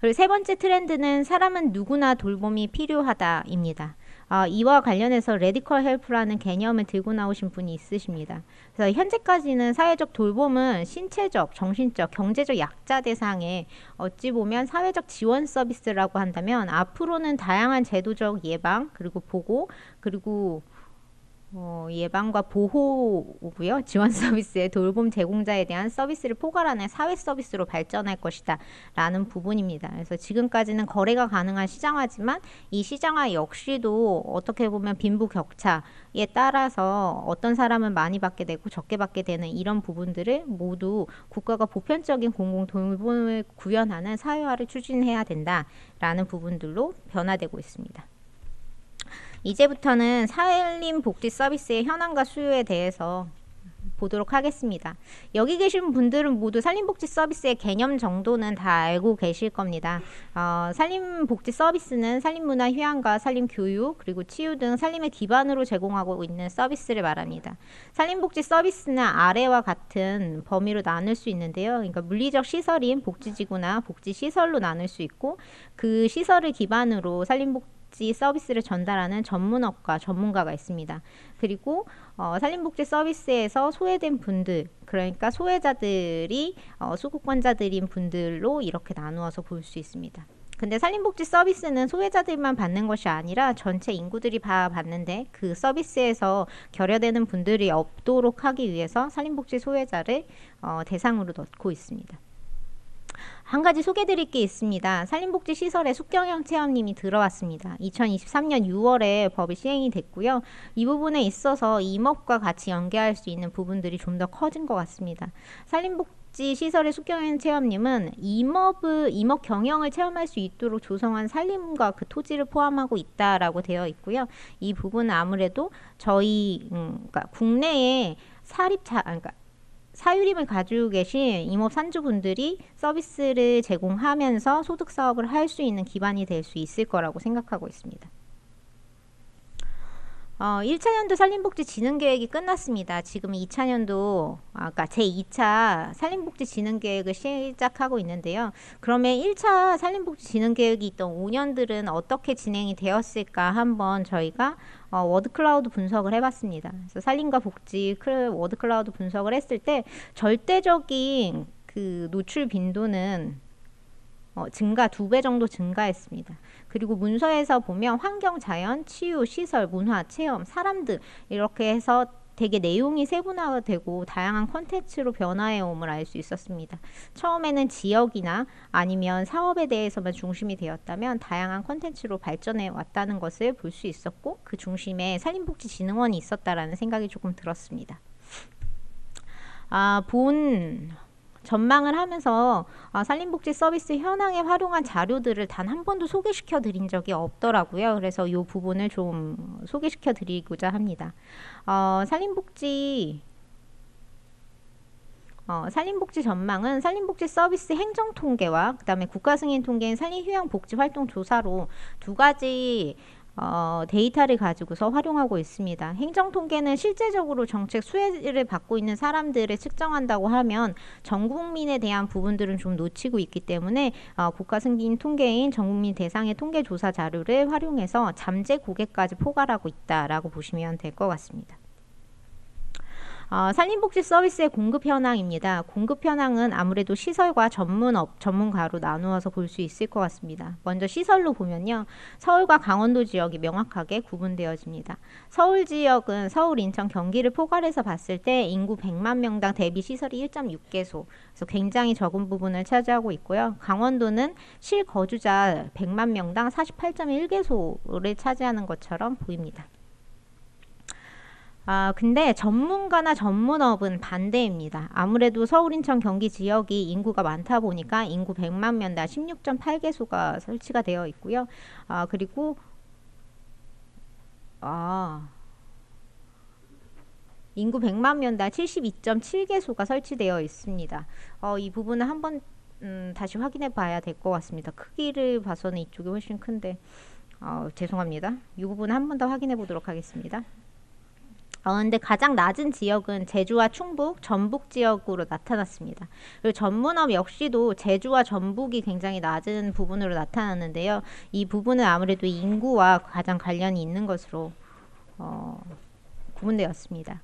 그리고 세 번째 트렌드는 사람은 누구나 돌봄이 필요하다입니다. 아, 이와 관련해서 Radical Help라는 개념을 들고 나오신 분이 있으십니다. 그래서 현재까지는 사회적 돌봄은 신체적, 정신적, 경제적 약자 대상에 어찌 보면 사회적 지원 서비스라고 한다면 앞으로는 다양한 제도적 예방 그리고 보고 그리고 어, 예방과 보호고요. 지원 서비스의 돌봄 제공자에 대한 서비스를 포괄하는 사회 서비스로 발전할 것이다. 라는 부분입니다. 그래서 지금까지는 거래가 가능한 시장화지만 이 시장화 역시도 어떻게 보면 빈부 격차에 따라서 어떤 사람은 많이 받게 되고 적게 받게 되는 이런 부분들을 모두 국가가 보편적인 공공 돌봄을 구현하는 사회화를 추진해야 된다라는 부분들로 변화되고 있습니다. 이제부터는 사회림 복지 서비스의 현황과 수요에 대해서 보도록 하겠습니다. 여기 계신 분들은 모두 산림복지 서비스의 개념 정도는 다 알고 계실 겁니다. 어, 산림복지 서비스는 산림문화 휴양과 산림교육 그리고 치유 등 산림의 기반으로 제공하고 있는 서비스를 말합니다. 산림복지 서비스는 아래와 같은 범위로 나눌 수 있는데요. 그러니까 물리적 시설인 복지지구나 복지시설로 나눌 수 있고 그 시설을 기반으로 산림복 지 복지 서비스를 전달하는 전문업과 전문가가 있습니다. 그리고 어, 산림복지 서비스에서 소외된 분들, 그러니까 소외자들이 어, 수급권자들인 분들로 이렇게 나누어서 볼 수 있습니다. 근데 산림복지 서비스는 소외자들만 받는 것이 아니라 전체 인구들이 다 받는데 그 서비스에서 결여되는 분들이 없도록 하기 위해서 산림복지 소외자를 어, 대상으로 넣고 있습니다. 한 가지 소개드릴 게 있습니다. 산림복지 시설에 숙경형 체험님이 들어왔습니다. 2023년 6월에 법이 시행이 됐고요. 이 부분에 있어서 임업과 같이 연계할 수 있는 부분들이 좀 더 커진 것 같습니다. 산림복 시설의 숙경인 체험님은 임업을 임업 경영을 체험할 수 있도록 조성한 산림과 그 토지를 포함하고 있다라고 되어 있고요. 이 부분은 아무래도 저희 음, 그러니까 국내에 사립자 아, 그러니까 사유림을 가지고 계신 임업 산주분들이 서비스를 제공하면서 소득 사업을 할 수 있는 기반이 될 수 있을 거라고 생각하고 있습니다. 어, 1차 년도 산림복지 진흥 계획이 끝났습니다. 지금 2차 년도 아까 제 2차 산림복지 진흥 계획을 시작하고 있는데요. 그러면 1차 산림복지 진흥 계획이 있던 5년들은 어떻게 진행이 되었을까 한번 저희가 어, word cloud 분석을 해봤습니다. 그래서 산림과 복지 클- word cloud 분석을 했을 때 절대적인 그 노출 빈도는 어, 증가 두 배 정도 증가했습니다. 그리고 문서에서 보면 환경, 자연, 치유, 시설, 문화, 체험, 사람들 이렇게 해서 되게 내용이 세분화되고 다양한 콘텐츠로 변화해 옴을 알 수 있었습니다. 처음에는 지역이나 아니면 사업에 대해서만 중심이 되었다면 다양한 콘텐츠로 발전해 왔다는 것을 볼 수 있었고 그 중심에 산림복지진흥원이 있었다라는 생각이 조금 들었습니다. 아, 본 전망을 하면서 아, 산림복지 서비스 현황에 활용한 자료들을 단 한 번도 소개시켜 드린 적이 없더라고요. 그래서 이 부분을 좀 소개시켜 드리고자 합니다. 어, 산림복지 어, 산림복지 전망은 산림복지 서비스 행정 통계와 그다음에 국가 승인 통계인 산림휴양 복지 활동 조사로 두 가지 어, 데이터를 가지고서 활용하고 있습니다. 행정 통계는 실제적으로 정책 수혜를 받고 있는 사람들을 측정한다고 하면 전 국민에 대한 부분들은 좀 놓치고 있기 때문에 어, 국가 승인 통계인 전 국민 대상의 통계 조사 자료를 활용해서 잠재 고객까지 포괄하고 있다라고 보시면 될 것 같습니다. 어, 산림복지 서비스의 공급 현황입니다. 공급 현황은 아무래도 시설과 전문 업, 전문가로 나누어서 볼 수 있을 것 같습니다. 먼저 시설로 보면요. 서울과 강원도 지역이 명확하게 구분되어집니다. 서울 지역은 서울, 인천, 경기를 포괄해서 봤을 때 인구 100만 명당 대비 시설이 1.6개소, 그래서 굉장히 적은 부분을 차지하고 있고요. 강원도는 실거주자 100만 명당 48.1개소를 차지하는 것처럼 보입니다. 아, 근데 전문가나 전문업은 반대입니다. 아무래도 서울, 인천, 경기 지역이 인구가 많다 보니까 인구 100만 명당 16.8개소가 설치가 되어 있고요. 아, 그리고 아, 인구 100만 명당 72.7개소가 설치되어 있습니다. 어, 이 부분은 한번 음, 다시 확인해 봐야 될 것 같습니다. 크기를 봐서는 이쪽이 훨씬 큰데 어, 죄송합니다. 이 부분 한 번 더 확인해 보도록 하겠습니다. 어, 근데 가장 낮은 지역은 제주와 충북, 전북 지역으로 나타났습니다. 그리고 전문업 역시도 제주와 전북이 굉장히 낮은 부분으로 나타났는데요. 이 부분은 아무래도 인구와 가장 관련이 있는 것으로 어, 구분되었습니다.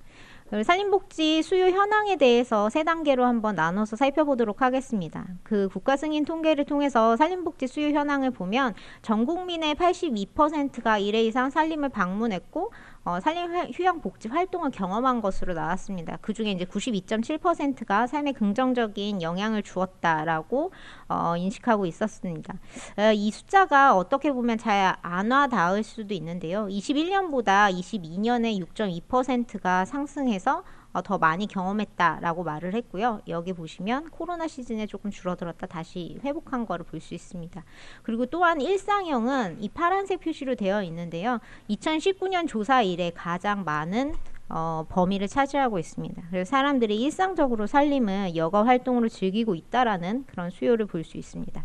산림복지 수요 현황에 대해서 세 단계로 한번 나눠서 살펴보도록 하겠습니다. 그 국가 승인 통계를 통해서 산림복지 수요 현황을 보면 전 국민의 82%가 1회 이상 산림을 방문했고 어, 산림 휴양 복지 활동을 경험한 것으로 나왔습니다. 그 중에 이제 92.7%가 삶에 긍정적인 영향을 주었다라고 어, 인식하고 있었습니다. 어, 이 숫자가 어떻게 보면 잘 안 와닿을 수도 있는데요. 21년보다 22년에 6.2%가 상승해서 어, 더 많이 경험했다라고 말을 했고요. 여기 보시면 코로나 시즌에 조금 줄어들었다 다시 회복한 거를 볼 수 있습니다. 그리고 또한 일상형은 이 파란색 표시로 되어 있는데요. 2019년 조사 이래 가장 많은 어, 범위를 차지하고 있습니다. 그래서 사람들이 일상적으로 살림을 여가 활동으로 즐기고 있다라는 그런 수요를 볼 수 있습니다.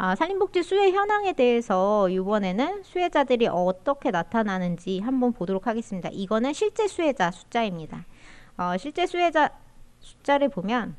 아, 산림복지 수혜 현황에 대해서 이번에는 수혜자들이 어떻게 나타나는지 한번 보도록 하겠습니다. 이거는 실제 수혜자 숫자입니다. 어, 실제 수혜자 숫자를 보면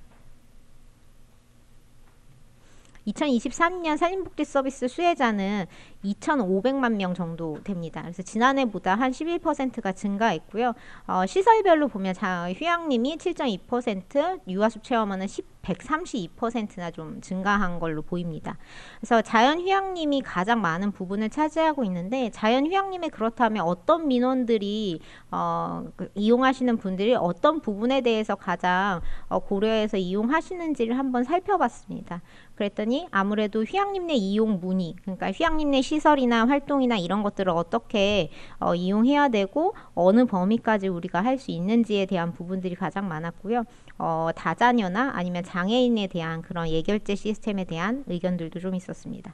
2023년 산림복지 서비스 수혜자는 2,500만 명 정도 됩니다. 그래서 지난해보다 한 11%가 증가했고요. 어, 시설별로 보면 자, 휴양림이 7.2%, 유아숲 체험원은 10 132%나 좀 증가한 걸로 보입니다. 그래서 자연 휴양림이 가장 많은 부분을 차지하고 있는데 자연 휴양림에 그렇다면 어떤 민원들이 어, 그 이용하시는 분들이 어떤 부분에 대해서 가장 어, 고려해서 이용하시는지를 한번 살펴봤습니다. 그랬더니 아무래도 휴양림 내 이용 문의, 그러니까 휴양림 내 시설이나 활동이나 이런 것들을 어떻게 어, 이용해야 되고 어느 범위까지 우리가 할 수 있는지에 대한 부분들이 가장 많았고요. 어, 다자녀나 아니면 장애인에 대한 그런 예결제 시스템에 대한 의견들도 좀 있었습니다.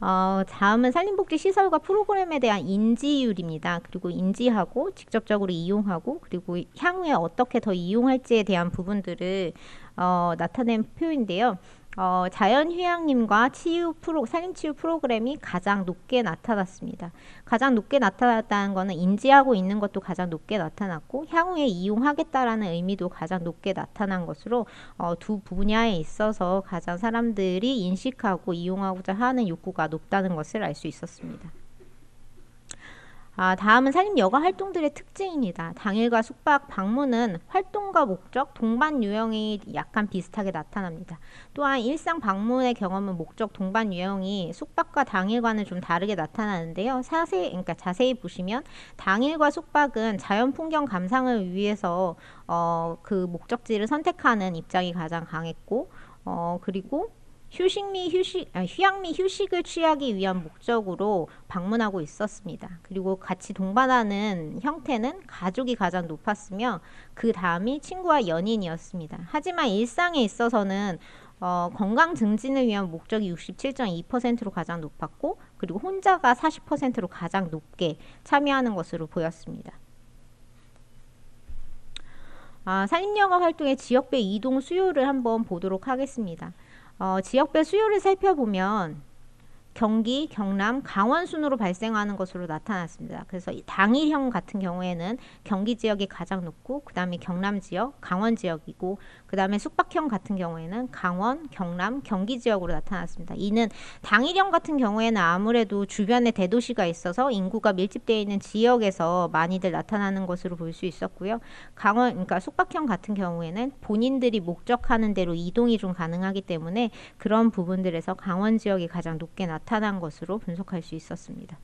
어, 다음은 산림복지 시설과 프로그램에 대한 인지율입니다. 그리고 인지하고 직접적으로 이용하고 그리고 향후에 어떻게 더 이용할지에 대한 부분들을 어, 나타낸 표인데요. 어, 자연휴양림과 치유 프로, 산림치유 프로그램이 가장 높게 나타났습니다. 가장 높게 나타났다는 것은 인지하고 있는 것도 가장 높게 나타났고 향후에 이용하겠다라는 의미도 가장 높게 나타난 것으로 어, 두 분야에 있어서 가장 사람들이 인식하고 이용하고자 하는 욕구가 높다는 것을 알 수 있었습니다. 아, 다음은 산림 여가 활동들의 특징입니다. 당일과 숙박 방문은 활동과 목적, 동반 유형이 약간 비슷하게 나타납니다. 또한 일상 방문의 경험은 목적, 동반 유형이 숙박과 당일과는 좀 다르게 나타나는데요. 자세히, 그러니까 자세히 보시면 당일과 숙박은 자연 풍경 감상을 위해서 어, 그 목적지를 선택하는 입장이 가장 강했고, 어, 그리고 휴식 미 휴식, 아, 휴양 미 휴식을 취하기 위한 목적으로 방문하고 있었습니다. 그리고 같이 동반하는 형태는 가족이 가장 높았으며 그 다음이 친구와 연인이었습니다. 하지만 일상에 있어서는 어, 건강 증진을 위한 목적이 67.2%로 가장 높았고 그리고 혼자가 40%로 가장 높게 참여하는 것으로 보였습니다. 아, 산림여가 활동의 지역별 이동 수요를 한번 보도록 하겠습니다. 어, 지역별 수요를 살펴보면 경기, 경남, 강원 순으로 발생하는 것으로 나타났습니다. 그래서 당일형 같은 경우에는 경기 지역이 가장 높고 그 다음에 경남 지역, 강원 지역이고 그 다음에 숙박형 같은 경우에는 강원, 경남, 경기 지역으로 나타났습니다. 이는 당일형 같은 경우에는 아무래도 주변에 대도시가 있어서 인구가 밀집되어 있는 지역에서 많이들 나타나는 것으로 볼 수 있었고요. 강원, 그러니까 숙박형 같은 경우에는 본인들이 목적하는 대로 이동이 좀 가능하기 때문에 그런 부분들에서 강원 지역이 가장 높게 나타 난 것으로 분석할 수 있었습니다.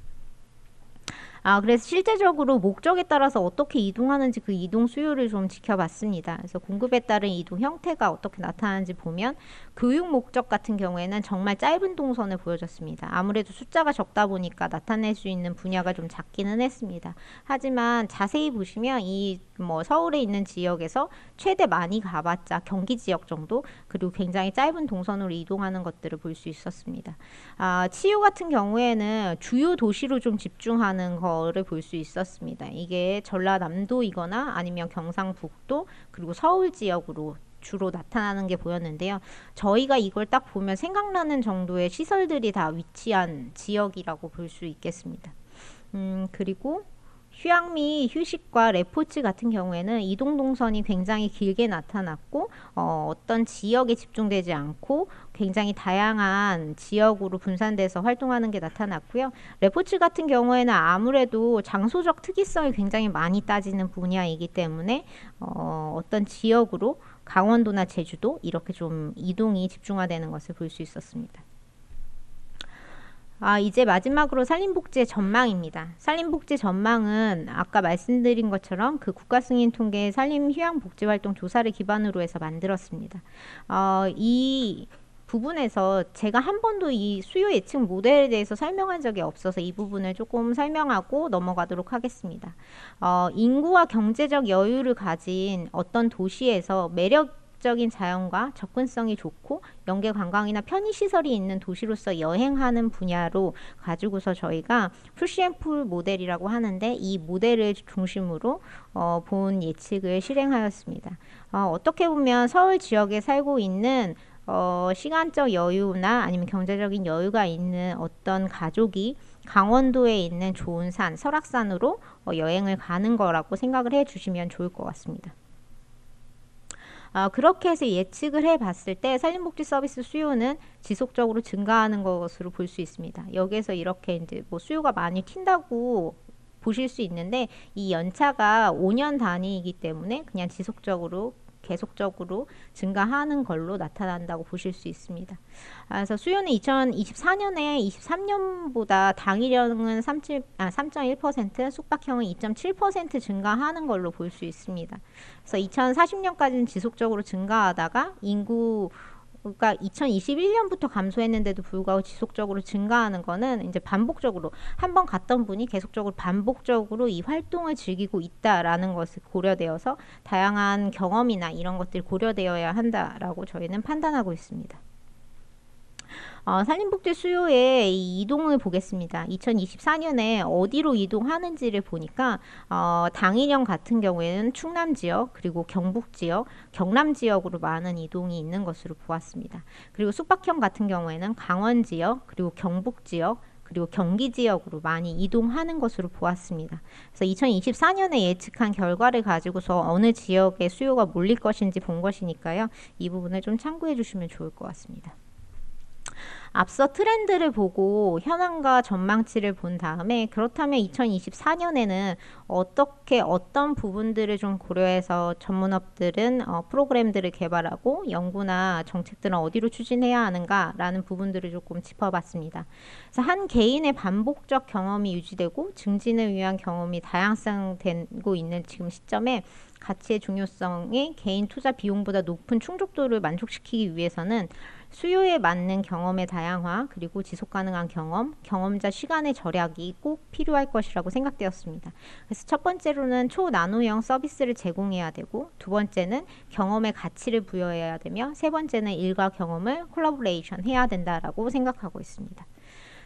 아, 그래서 실제적으로 목적에 따라서 어떻게 이동하는지 그 이동 수요를 좀 지켜봤습니다. 그래서 공급에 따른 이동 형태가 어떻게 나타나는지 보면 교육 목적 같은 경우에는 정말 짧은 동선을 보여줬습니다. 아무래도 숫자가 적다 보니까 나타낼 수 있는 분야가 좀 작기는 했습니다. 하지만 자세히 보시면 이 뭐 서울에 있는 지역에서 최대 많이 가봤자 경기 지역 정도 그리고 굉장히 짧은 동선으로 이동하는 것들을 볼 수 있었습니다. 아, 치유 같은 경우에는 주요 도시로 좀 집중하는 거를 볼 수 있었습니다. 이게 전라남도이거나 아니면 경상북도 그리고 서울 지역으로 주로 나타나는 게 보였는데요. 저희가 이걸 딱 보면 생각나는 정도의 시설들이 다 위치한 지역이라고 볼 수 있겠습니다. 음, 그리고 휴양 미 휴식과 레포츠 같은 경우에는 이동 동선이 굉장히 길게 나타났고 어, 떤 지역에 집중되지 않고 굉장히 다양한 지역으로 분산돼서 활동하는 게 나타났고요. 레포츠 같은 경우에는 아무래도 장소적 특이성이 굉장히 많이 따지는 분야이기 때문에 어, 어떤 지역으로 강원도나 제주도 이렇게 좀 이동이 집중화되는 것을 볼 수 있었습니다. 아, 이제 마지막으로 산림복지의 전망입니다. 산림복지 전망은 아까 말씀드린 것처럼 그 국가승인 통계 산림휴양복지활동 조사를 기반으로 해서 만들었습니다. 어, 이 부분에서 제가 한 번도 이 수요 예측 모델에 대해서 설명한 적이 없어서 이 부분을 조금 설명하고 넘어가도록 하겠습니다. 어, 인구와 경제적 여유를 가진 어떤 도시에서 매력 적인 자연과 접근성이 좋고 연계 관광이나 편의 시설이 있는 도시로서 여행하는 분야로 가지고서 저희가 푸시앤풀 모델이라고 하는데 이 모델을 중심으로 어, 본 예측을 실행하였습니다. 어, 어떻게 보면 서울 지역에 살고 있는 어, 시간적 여유나 아니면 경제적인 여유가 있는 어떤 가족이 강원도에 있는 좋은 산, 설악산으로 어, 여행을 가는 거라고 생각을 해 주시면 좋을 것 같습니다. 아, 그렇게 해서 예측을 해 봤을 때 산림복지 서비스 수요는 지속적으로 증가하는 것으로 볼 수 있습니다. 여기에서 이렇게 이제 뭐 수요가 많이 튄다고 보실 수 있는데 이 연차가 5년 단위이기 때문에 그냥 지속적으로 계속적으로 증가하는 걸로 나타난다고 보실 수 있습니다. 아, 그래서 수요는 2024년에 23년보다 당일형은 3.7, 아, 3.1%, 숙박형은 2.7% 증가하는 걸로 볼 수 있습니다. 그래서 2040년까지는 지속적으로 증가하다가 인구 가 2021년부터 감소했는데도 불구하고 지속적으로 증가하는 거는 이제 반복적으로 한 번 갔던 분이 계속적으로 반복적으로 이 활동을 즐기고 있다라는 것을 고려되어서 다양한 경험이나 이런 것들이 고려되어야 한다라고 저희는 판단하고 있습니다. 어, 산림복지 수요의 이 이동을 보겠습니다. 2024년에 어디로 이동하는지를 보니까 어, 당일형 같은 경우에는 충남 지역 그리고 경북 지역, 경남 지역으로 많은 이동이 있는 것으로 보았습니다. 그리고 숙박형 같은 경우에는 강원 지역 그리고 경북 지역 그리고 경기 지역으로 많이 이동하는 것으로 보았습니다. 그래서 2024년에 예측한 결과를 가지고서 어느 지역에 수요가 몰릴 것인지 본 것이니까요. 이 부분을 좀 참고해 주시면 좋을 것 같습니다. 앞서 트렌드를 보고 현황과 전망치를 본 다음에 그렇다면 2024년에는 어떻게 어떤 부분들을 좀 고려해서 전문업들은 어, 프로그램들을 개발하고 연구나 정책들은 어디로 추진해야 하는가라는 부분들을 조금 짚어봤습니다. 그래서 한 개인의 반복적 경험이 유지되고 증진을 위한 경험이 다양성되고 있는 지금 시점에 가치의 중요성이 개인 투자 비용보다 높은 충족도를 만족시키기 위해서는 수요에 맞는 경험의 다양화 그리고 지속 가능한 경험, 경험자 시간의 절약이 꼭 필요할 것이라고 생각되었습니다. 그래서 첫 번째로는 초나노형 서비스를 제공해야 되고 두 번째는 경험의 가치를 부여해야 되며 세 번째는 일과 경험을 콜라보레이션 해야 된다라고 생각하고 있습니다.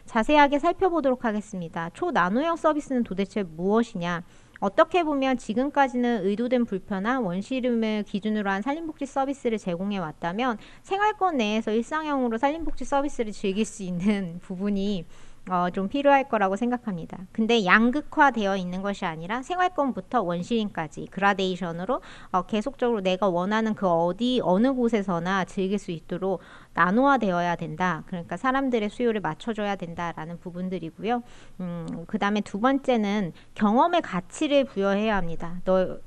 자세하게 살펴보도록 하겠습니다. 초나노형 서비스는 도대체 무엇이냐? 어떻게 보면 지금까지는 의도된 불편한 원시름을 기준으로 한 산림복지 서비스를 제공해 왔다면 생활권 내에서 일상형으로 산림복지 서비스를 즐길 수 있는 부분이 어, 좀 필요할 거라고 생각합니다. 근데 양극화되어 있는 것이 아니라 생활권부터 원시림까지 그라데이션으로 어, 계속적으로 내가 원하는 그 어디 어느 곳에서나 즐길 수 있도록 나누어되어야 된다. 그러니까 사람들의 수요를 맞춰줘야 된다라는 부분들이고요. 음, 그 다음에 두 번째는 경험의 가치를 부여해야 합니다. 너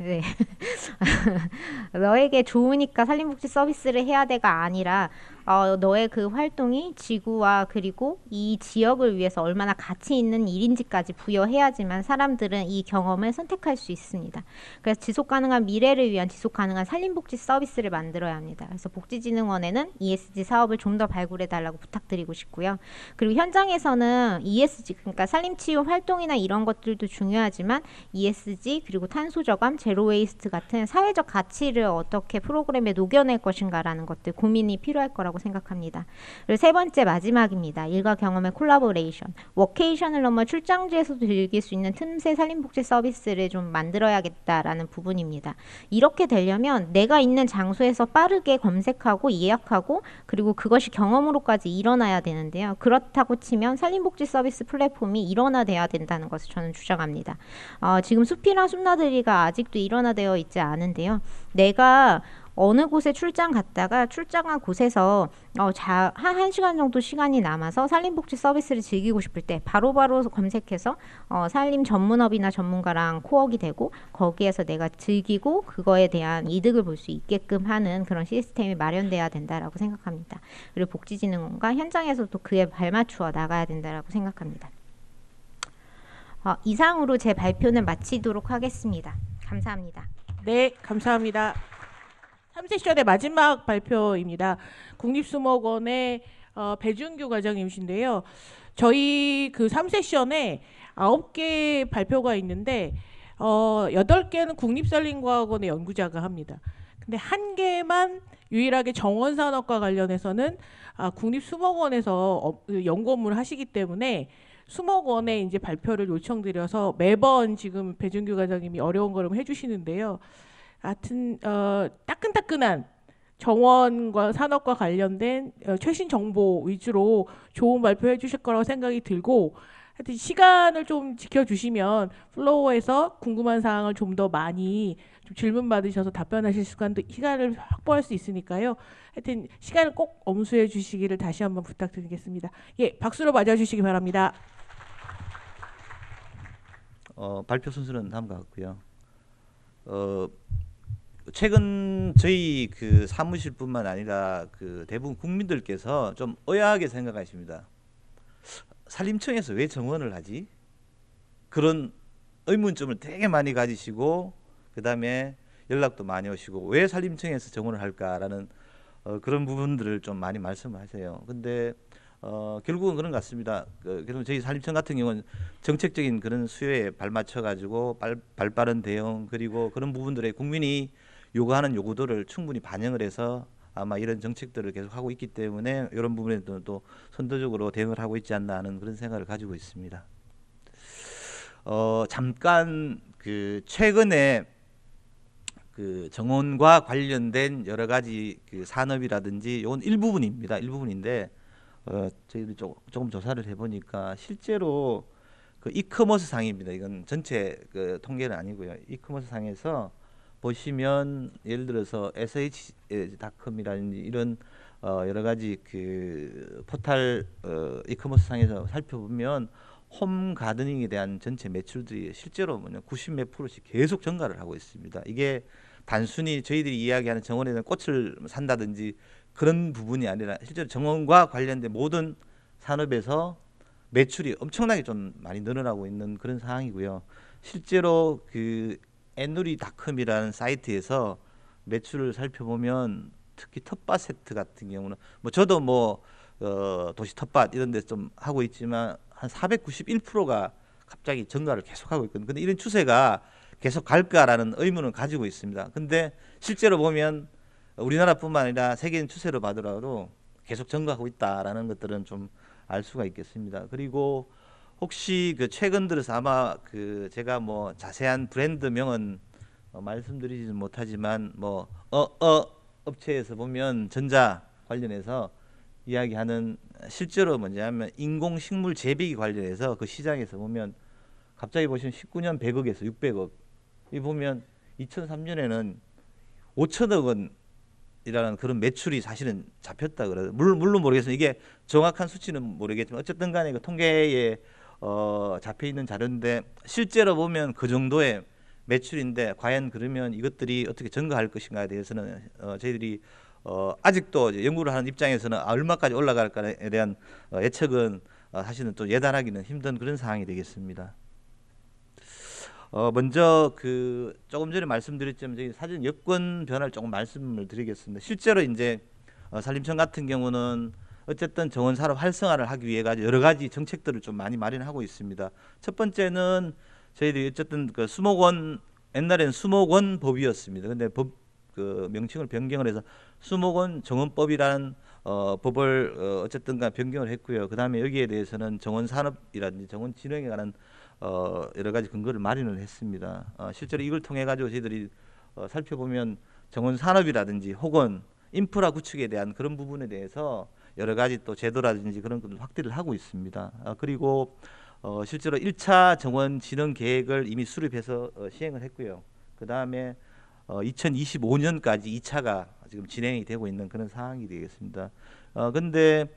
네. 너에게 좋으니까 산림복지 서비스를 해야 돼가 아니라 어, 너의 그 활동이 지구와 그리고 이 지역을 위해서 얼마나 가치 있는 일인지까지 부여해야지만 사람들은 이 경험을 선택할 수 있습니다. 그래서 지속 가능한 미래를 위한 지속 가능한 산림복지 서비스를 만들어야 합니다. 그래서 복지진흥원에는 ESG 사업을 좀 더 발굴해 달라고 부탁드리고 싶고요. 그리고 현장에서는 ESG 그러니까 산림치유 활동이나 이런 것들도 중요하지만 ESG 그리고 탄소 저감, zero waste 같은 사회적 가치를 어떻게 프로그램에 녹여낼 것인가라는 것들 고민이 필요할 거라고 생각합니다. 그리고 세 번째 마지막입니다. 일과 경험의 콜라보레이션. 워케이션을 넘어 출장지에서도 즐길 수 있는 틈새 산림복지 서비스를 좀 만들어야겠다라는 부분입니다. 이렇게 되려면 내가 있는 장소에서 빠르게 검색하고 예약하고 그리고 그것이 경험으로까지 일어나야 되는데요. 그렇다고 치면 산림복지 서비스 플랫폼이 일어나돼야 된다는 것을 저는 주장합니다. 어, 지금 숲이나 숲나들이가 아직도 일어나되어 있지 않은데요. 내가 어느 곳에 출장 갔다가 출장한 곳에서 어, 자, 한 1시간 정도 시간이 남아서 산림복지 서비스를 즐기고 싶을 때 바로 바로 검색해서 어, 산림 전문업이나 전문가랑 코어이 되고 거기에서 내가 즐기고 그거에 대한 이득을 볼 수 있게끔 하는 그런 시스템이 마련돼야 된다라고 생각합니다. 그리고 복지진흥원과 현장에서도 그에 발맞추어 나가야 된다라고 생각합니다. 어, 이상으로 제 발표는 마치도록 하겠습니다. 감사합니다. 네, 감사합니다. 3세션의 마지막 발표입니다. 국립수목원의 어, 배준규 과장님이신데요. 저희 그 3세션에 9개 발표가 있는데 어, 8개는 국립산림과학원의 연구자가 합니다. 근데 한 개만 유일하게 정원산업과 관련해서는 아, 국립수목원에서 어, 그 연구 업무를 하시기 때문에 수목원에 이제 발표를 요청드려서 매번 지금 배준규 과장님이 어려운 걸음 해주시는데요. 하여튼 어, 따끈따끈한 정원과 산업과 관련된 어, 최신 정보 위주로 좋은 발표해 주실 거라고 생각이 들고 하여튼 시간을 좀 지켜주시면 플로어에서 궁금한 사항을 좀 더 많이 좀 질문 받으셔서 답변하실 시간도 시간을 확보할 수 있으니까요. 하여튼 시간을 꼭 엄수해 주시기를 다시 한번 부탁드리겠습니다. 예, 박수로 맞아주시기 바랍니다. 어, 발표 순서는 다음 과 같고요. 어, 최근 저희 그 사무실뿐만 아니라 그 대부분 국민들께서 좀 의아하게 생각하십니다. 산림청에서 왜 정원을 하지? 그런 의문점을 되게 많이 가지시고 그다음에 연락도 많이 오시고 왜 산림청에서 정원을 할까라는 어, 그런 부분들을 좀 많이 말씀을 하세요. 근데 어, 결국은 그런 것 같습니다. 그, 그럼 저희 산림청 같은 경우는 정책적인 그런 수요에 발맞춰 가지고 발, 발빠른 대응 그리고 그런 부분들에 국민이 요구하는 요구들을 충분히 반영을 해서 아마 이런 정책들을 계속 하고 있기 때문에 이런 부분에도 또 선도적으로 대응을 하고 있지 않나 하는 그런 생각을 가지고 있습니다. 어, 잠깐 그 최근에 그 정원과 관련된 여러 가지 그 산업이라든지 이건 일부분입니다. 일부분인데 어, 저희들이 조, 조금 조사를 해보니까 실제로 그 이커머스 상입니다. 이건 전체 그 통계는 아니고요. 이커머스 상에서 보시면 예를 들어서 SSG닷컴이라든지 이런 어, 여러 가지 그 포탈 어, 이커머스 상에서 살펴보면 home gardening에 대한 전체 매출들이 실제로 뭐냐 90몇 프로씩 계속 증가를 하고 있습니다. 이게 단순히 저희들이 이야기하는 정원에 대한 꽃을 산다든지 그런 부분이 아니라 실제로 정원과 관련된 모든 산업에서 매출이 엄청나게 좀 많이 늘어나고 있는 그런 상황이고요. 실제로 그 애누리닷컴이라는 사이트에서 매출을 살펴보면 특히 텃밭 세트 같은 경우는 뭐 저도 뭐 어, 도시 텃밭 이런 데좀 하고 있지만 한 491%가 갑자기 증가를 계속하고 있거든요. 근데 이런 추세가 계속 갈까라는 의문을 가지고 있습니다. 근데 실제로 보면 우리나라뿐만 아니라 세계인 추세로 봐더라도 계속 증가하고 있다라는 것들은 좀 알 수가 있겠습니다. 그리고 혹시 그 최근 들어서 아마 그 제가 뭐 자세한 브랜드명은 어, 말씀드리지는 못하지만 뭐 어어 업체에서 보면 전자 관련해서 이야기하는 실제로 뭐냐면 인공식물 재배기 관련해서 그 시장에서 보면 갑자기 보시면 19년 100억에서 600억 이 보면 2003년에는 5천억 원 이라는 그런 매출이 사실은 잡혔다 그래요. 물론 물론 모르겠어요. 이게 정확한 수치는 모르겠지만 어쨌든 간에 그 통계에 어, 잡혀 있는 자료인데 실제로 보면 그 정도의 매출인데 과연 그러면 이것들이 어떻게 증가할 것인가에 대해서는 어, 저희들이 어, 아직도 연구를 하는 입장에서는 아, 얼마까지 올라갈까에 대한 어, 예측은 어, 사실은 또 예단하기는 힘든 그런 상황이 되겠습니다. 어, 먼저 그 조금 전에 말씀드렸지만 저희 사전 여권 변화를 조금 말씀을 드리겠습니다. 실제로 이제 어, 산림청 같은 경우는 어쨌든 정원 산업 활성화를 하기 위해 가지고 여러 가지 정책들을 좀 많이 마련하고 있습니다. 첫 번째는 저희들이 어쨌든 그 수목원 옛날에는 수목원 법이었습니다. 근데 법 그 명칭을 변경을 해서 수목원 정원법이라는 어, 법을 어, 어쨌든간 변경을 했고요. 그 다음에 여기에 대해서는 정원 산업이라든지 정원 진흥에 관한 어, 여러 가지 근거를 마련을 했습니다. 어, 실제로 이걸 통해 가지고 저희들이 어, 살펴보면 정원 산업이라든지 혹은 인프라 구축에 대한 그런 부분에 대해서 여러 가지 또 제도라든지 그런 것을 확대를 하고 있습니다. 어, 그리고 어, 실제로 1차 정원 진흥 계획을 이미 수립해서 어, 시행을 했고요. 그 다음에 어, 2025년까지 2차가 지금 진행이 되고 있는 그런 상황이 되겠습니다. 어, 근데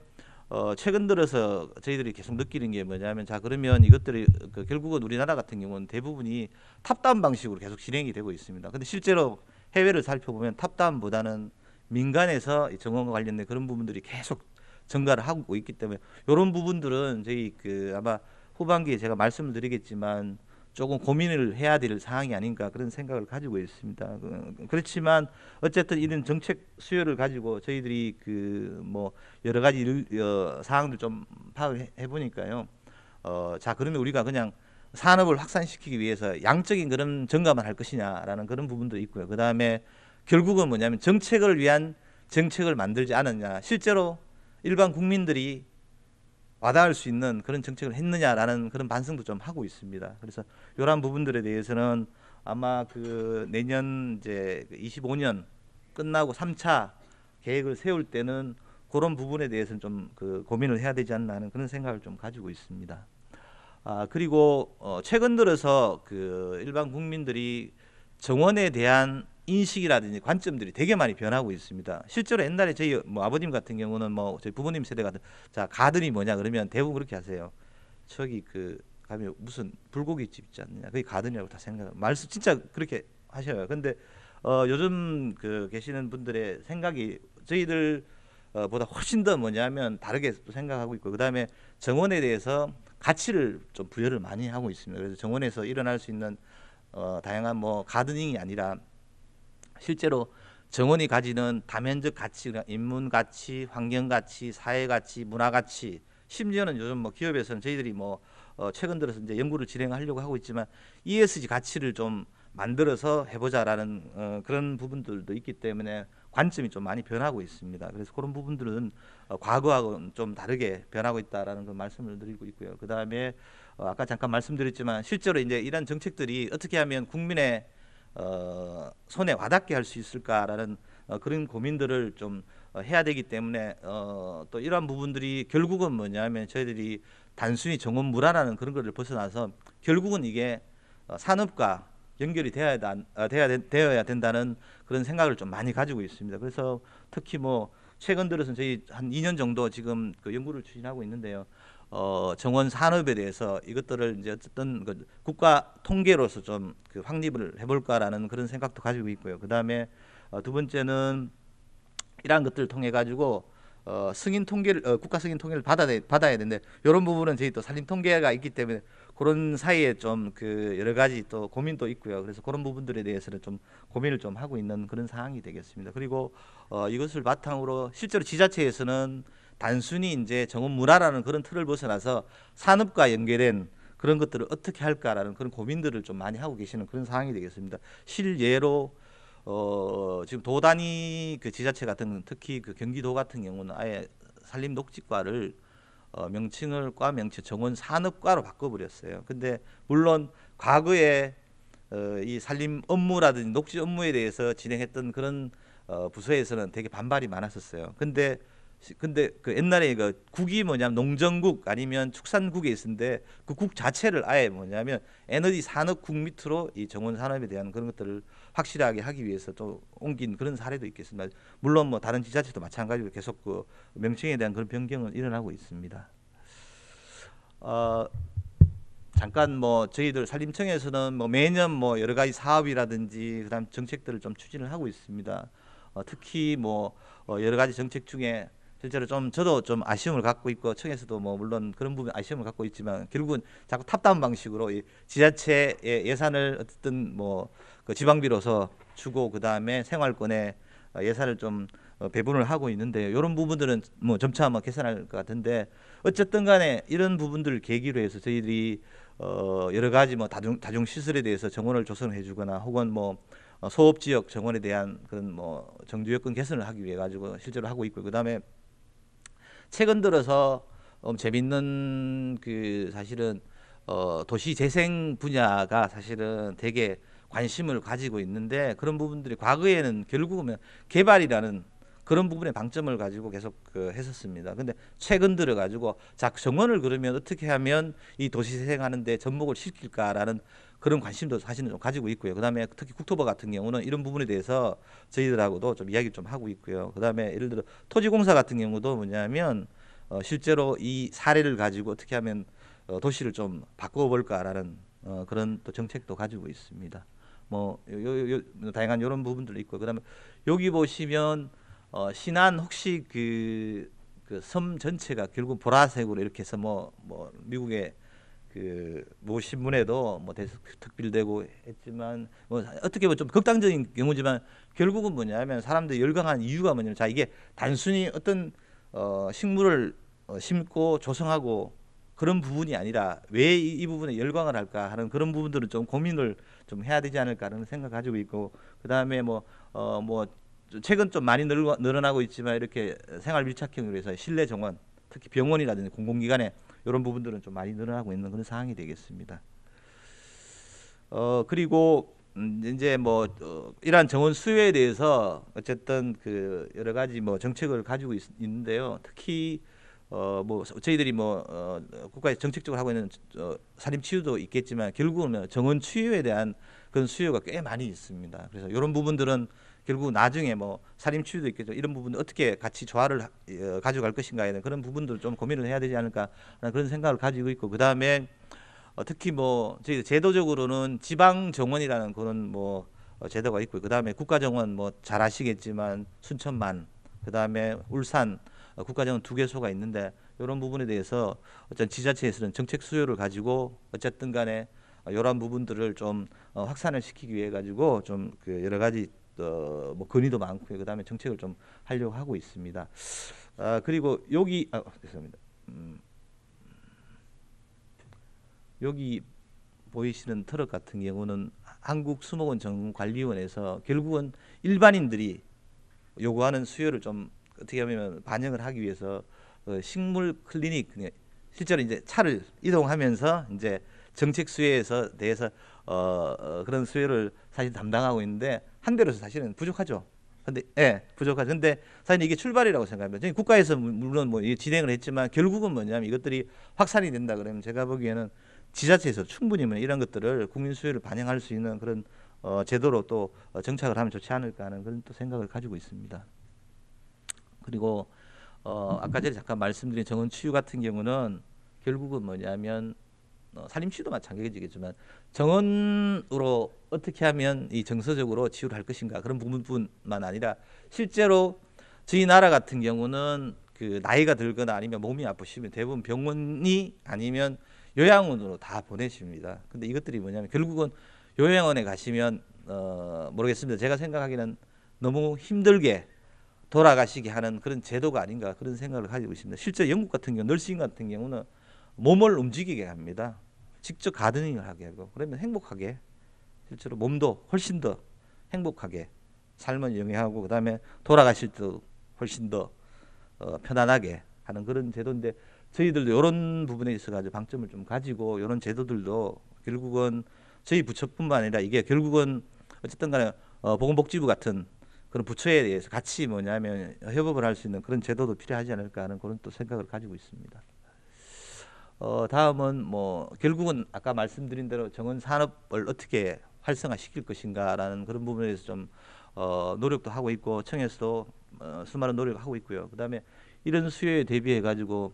어, 최근 들어서 저희들이 계속 느끼는 게 뭐냐면 자 그러면 이것들이 그 결국은 우리나라 같은 경우는 대부분이 탑다운 방식으로 계속 진행이 되고 있습니다. 근데 실제로 해외를 살펴보면 탑다운보다는 민간에서 이 정원과 관련된 그런 부분들이 계속 증가를 하고 있기 때문에 이런 부분들은 저희 그 아마 후반기에 제가 말씀을 드리겠지만 조금 고민을 해야 될 사항이 아닌가 그런 생각을 가지고 있습니다. 그- 그렇지만 어쨌든 이런 정책 수요를 가지고 저희들이 그 뭐 여러 가지 일- 어, 사항들 좀 파악을 해 보니까요. 어, 자 그러면 우리가 그냥 산업을 확산시키기 위해서 양적인 그런 증가만 할 것이냐라는 그런 부분도 있고요. 그 다음에 결국은 뭐냐면 정책을 위한 정책을 만들지 않았냐. 실제로 일반 국민들이 와닿을 수 있는 그런 정책을 했느냐라는 그런 반성도 좀 하고 있습니다. 그래서 이러한 부분들에 대해서는 아마 그 내년 이제 25년 끝나고 3차 계획을 세울 때는 그런 부분에 대해서는 좀 그 고민을 해야 되지 않나 하는 그런 생각을 좀 가지고 있습니다. 아 그리고 어 최근 들어서 그 일반 국민들이 정원에 대한 인식이라든지 관점들이 되게 많이 변하고 있습니다. 실제로 옛날에 저희 뭐 아버님 같은 경우는 뭐 저희 부모님 세대 같은 자 가든이 뭐냐 그러면 대부분 그렇게 하세요. 저기 그 가면 무슨 불고기 집 있지 않느냐 그게 가든이라고 다 생각. 말씀 진짜 그렇게 하셔요. 근데 어, 요즘 그 계시는 분들의 생각이 저희들 어, 보다 훨씬 더 뭐냐면 다르게 또 생각하고 있고 그다음에 정원에 대해서 가치를 좀 부여를 많이 하고 있습니다. 그래서 정원에서 일어날 수 있는 어, 다양한 뭐 가드닝이 아니라 실제로 정원이 가지는 다면적 가치, 그러니까 인문 가치, 환경 가치, 사회 가치, 문화 가치, 심지어는 요즘 뭐 기업에서는 저희들이 뭐 어, 최근 들어서 이제 연구를 진행하려고 하고 있지만 ESG 가치를 좀 만들어서 해보자라는 어, 그런 부분들도 있기 때문에 관점이 좀 많이 변하고 있습니다. 그래서 그런 부분들은 어, 과거하고는 좀 다르게 변하고 있다라는 그 말씀을 드리고 있고요. 그 다음에 어, 아까 잠깐 말씀드렸지만 실제로 이제 이런 정책들이 어떻게 하면 국민의 어, 손에 와닿게 할 수 있을까라는 어, 그런 고민들을 좀 어, 해야 되기 때문에 어, 또 이러한 부분들이 결국은 뭐냐면 저희들이 단순히 정원 물화라는 그런 것을 벗어나서 결국은 이게 어, 산업과 연결이 되어야, 되어야, 된- 되어야 된다는 그런 생각을 좀 많이 가지고 있습니다. 그래서 특히 뭐 최근 들어서 저희 한 2년 정도 지금 그 연구를 추진하고 있는데요. 어, 정원 산업에 대해서 이것들을 이제 어쨌든 그 국가 통계로서 좀 그 확립을 해볼까라는 그런 생각도 가지고 있고요. 그 다음에 어, 두 번째는 이러한 것들을 통해 가지고 어, 승인 통계를 어, 국가 승인 통계를 받아야 받아야 되는데 이런 부분은 저희 또 산림 통계가 있기 때문에 그런 사이에 좀 그 여러 가지 또 고민도 있고요. 그래서 그런 부분들에 대해서는 좀 고민을 좀 하고 있는 그런 상황이 되겠습니다. 그리고 어, 이것을 바탕으로 실제로 지자체에서는 단순히 이제 정원 문화라는 그런 틀을 벗어나서 산업과 연계된 그런 것들을 어떻게 할까라는 그런 고민들을 좀 많이 하고 계시는 그런 상황이 되겠습니다. 실예로 어, 지금 도 단위 그 지자체 같은 특히 그 경기도 같은 경우는 아예 산림 녹지과를 어, 명칭을 과 명칭 정원 산업과로 바꿔버렸어요. 근데 물론 과거에 어, 이 산림 업무라든지 녹지 업무에 대해서 진행했던 그런 어, 부서에서는 되게 반발이 많았었어요. 근데 시- 근데 그 옛날에 그 국이 뭐냐면 농정국 아니면 축산국에 있었는데 그 국 자체를 아예 뭐냐면 에너지 산업국 밑으로 이 정원 산업에 대한 그런 것들을 확실하게 하기 위해서 또 옮긴 그런 사례도 있겠습니다. 물론 뭐 다른 지자체도 마찬가지로 계속 그 명칭에 대한 그런 변경은 일어나고 있습니다. 어, 잠깐 뭐 저희들 산림청에서는 뭐 매년 뭐 여러 가지 사업이라든지 그다음 정책들을 좀 추진을 하고 있습니다. 어, 특히 뭐 어, 여러 가지 정책 중에 실제로 좀 저도 좀 아쉬움을 갖고 있고 청에서도 뭐 물론 그런 부분 아쉬움을 갖고 있지만 결국은 자꾸 탑다운 방식으로 이 지자체의 예산을 어쨌든 뭐 그 지방비로서 주고 그 다음에 생활권에 어, 예산을 좀 어, 배분을 하고 있는데 이런 부분들은 뭐 점차 뭐 개선할 것 같은데 어쨌든 간에 이런 부분들을 계기로 해서 저희들이 어 여러 가지 뭐 다중 다중 시설에 대해서 정원을 조성해 주거나 혹은 뭐 어, 소업 지역 정원에 대한 그런 뭐 정주 여건 개선을 하기 위해 가지고 실제로 하고 있고 그다음에 최근 들어서 어, 재밌는 그 사실은 어 도시 재생 분야가 사실은 되게 관심을 가지고 있는데 그런 부분들이 과거에는 결국은 개발이라는 그런 부분에 방점을 가지고 계속 그 했었습니다. 근데 최근 들어 가지고 자 정원을 그러면 어떻게 하면 이 도시 재생하는데 접목을 시킬까라는 그런 관심도 사실은 좀 가지고 있고요. 그다음에 특히 국토부 같은 경우는 이런 부분에 대해서 저희들하고도 좀 이야기를 좀 하고 있고요. 그다음에 예를 들어 토지공사 같은 경우도 뭐냐면 어, 실제로 이 사례를 가지고 어떻게 하면 어, 도시를 좀 바꿔볼까라는 어, 그런 또 정책도 가지고 있습니다. 뭐 요, 요, 요, 다양한 이런 부분들도 있고 그다음에 여기 보시면 어, 신안 혹시 그 그 섬 전체가 결국 보라색으로 이렇게 해서 뭐 뭐 미국의 그모 신문에도 뭐 대서 특필되고 했지만 뭐 어떻게 보면 좀 극단적인 경우지만 결국은 뭐냐면 사람들이 열광한 이유가 뭐냐면 자 이게 단순히 어떤 어 식물을 어, 심고 조성하고 그런 부분이 아니라 왜 이 부분에 열광을 할까 하는 그런 부분들은 좀 고민을 좀 해야 되지 않을까 라는 생각 가지고 있고 그 다음에 뭐어뭐 최근 좀 많이 늘어, 늘어나고 있지만 이렇게 생활 밀착형으로 해서 실내 정원 특히 병원이라든지 공공기관에 이런 부분들은 좀 많이 늘어나고 있는 그런 상황이 되겠습니다. 어 그리고 음, 이제 뭐 어, 이러한 정원 수요에 대해서 어쨌든 그 여러 가지 뭐 정책을 가지고 있, 있는데요. 특히 어 뭐 저희들이 뭐 어, 국가에 정책적으로 하고 있는 어, 산림 치유도 있겠지만 결국은 정원 치유에 대한 그런 수요가 꽤 많이 있습니다. 그래서 이런 부분들은 결국 나중에 뭐 산림 치유도 있겠죠. 이런 부분 어떻게 같이 조화를 하- 어, 가져갈 것인가에 대한 그런 부분들 좀 고민을 해야 되지 않을까 그런 생각을 가지고 있고 그 다음에 어, 특히 뭐 저희 제도적으로는 지방 정원이라는 그런 뭐 어, 제도가 있고 그 다음에 국가 정원 뭐 잘 아시겠지만 순천만 그 다음에 울산 어, 국가 정원 두 개소가 있는데 이런 부분에 대해서 어떤 지자체에서는 정책 수요를 가지고 어쨌든 간에 어, 이러한 부분들을 좀 어, 확산을 시키기 위해 가지고 좀그 여러 가지 어, 뭐 건의도 많고요. 그다음에 정책을 좀 하려고 하고 있습니다. 아, 그리고 여기 아, 죄송합니다. 음, 여기 보이시는 트럭 같은 경우는 한국 수목원 정관리원에서 결국은 일반인들이 요구하는 수요를 좀 어떻게 하면 반영을 하기 위해서 어, 식물 클리닉 실제로 이제 차를 이동하면서 이제 정책 수요에서 대해서 어, 어, 그런 수요를 사실 담당하고 있는데 한 대로서 사실은 부족하죠. 근데 예 부족하죠. 근데 사실 이게 출발이라고 생각합니다. 국가에서 물- 물론 뭐 진행을 했지만 결국은 뭐냐면 이것들이 확산이 된다 그러면 제가 보기에는 지자체에서 충분히 뭐 이런 것들을 국민 수요를 반영할 수 있는 그런 어, 제도로 또 어, 정착을 하면 좋지 않을까 하는 그런 또 생각을 가지고 있습니다. 그리고 어, 아까 전에 잠깐 말씀드린 정원 치유 같은 경우는 결국은 뭐냐면 어, 산림치유도 마찬가지겠지만 정원으로 어떻게 하면 이 정서적으로 치유를 할 것인가 그런 부분뿐만 아니라 실제로 저희 나라 같은 경우는 그 나이가 들거나 아니면 몸이 아프시면 대부분 병원이 아니면 요양원으로 다 보내십니다. 근데 이것들이 뭐냐면 결국은 요양원에 가시면 어 모르겠습니다. 제가 생각하기는 너무 힘들게 돌아가시게 하는 그런 제도가 아닌가 그런 생각을 가지고 있습니다. 실제 영국 같은 경우 널싱 같은 경우는 몸을 움직이게 합니다. 직접 가드닝을 하게 하고 그러면 행복하게 실제로 몸도 훨씬 더 행복하게 삶을 영위하고 그다음에 돌아가실 때도 훨씬 더 어, 편안하게 하는 그런 제도인데 저희들도 이런 부분에 있어 가지고 방점을 좀 가지고 이런 제도들도 결국은 저희 부처뿐만 아니라 이게 결국은 어쨌든 간에 어, 보건복지부 같은 그런 부처에 대해서 같이 뭐냐면 협업을 할 수 있는 그런 제도도 필요하지 않을까 하는 그런 또 생각을 가지고 있습니다. 어, 다음은 뭐 결국은 아까 말씀드린 대로 정원 산업을 어떻게 활성화시킬 것인가라는 그런 부분에 대해서 좀 어, 노력도 하고 있고 청에서도 어, 수많은 노력을 하고 있고요. 그다음에 이런 수요에 대비해 가지고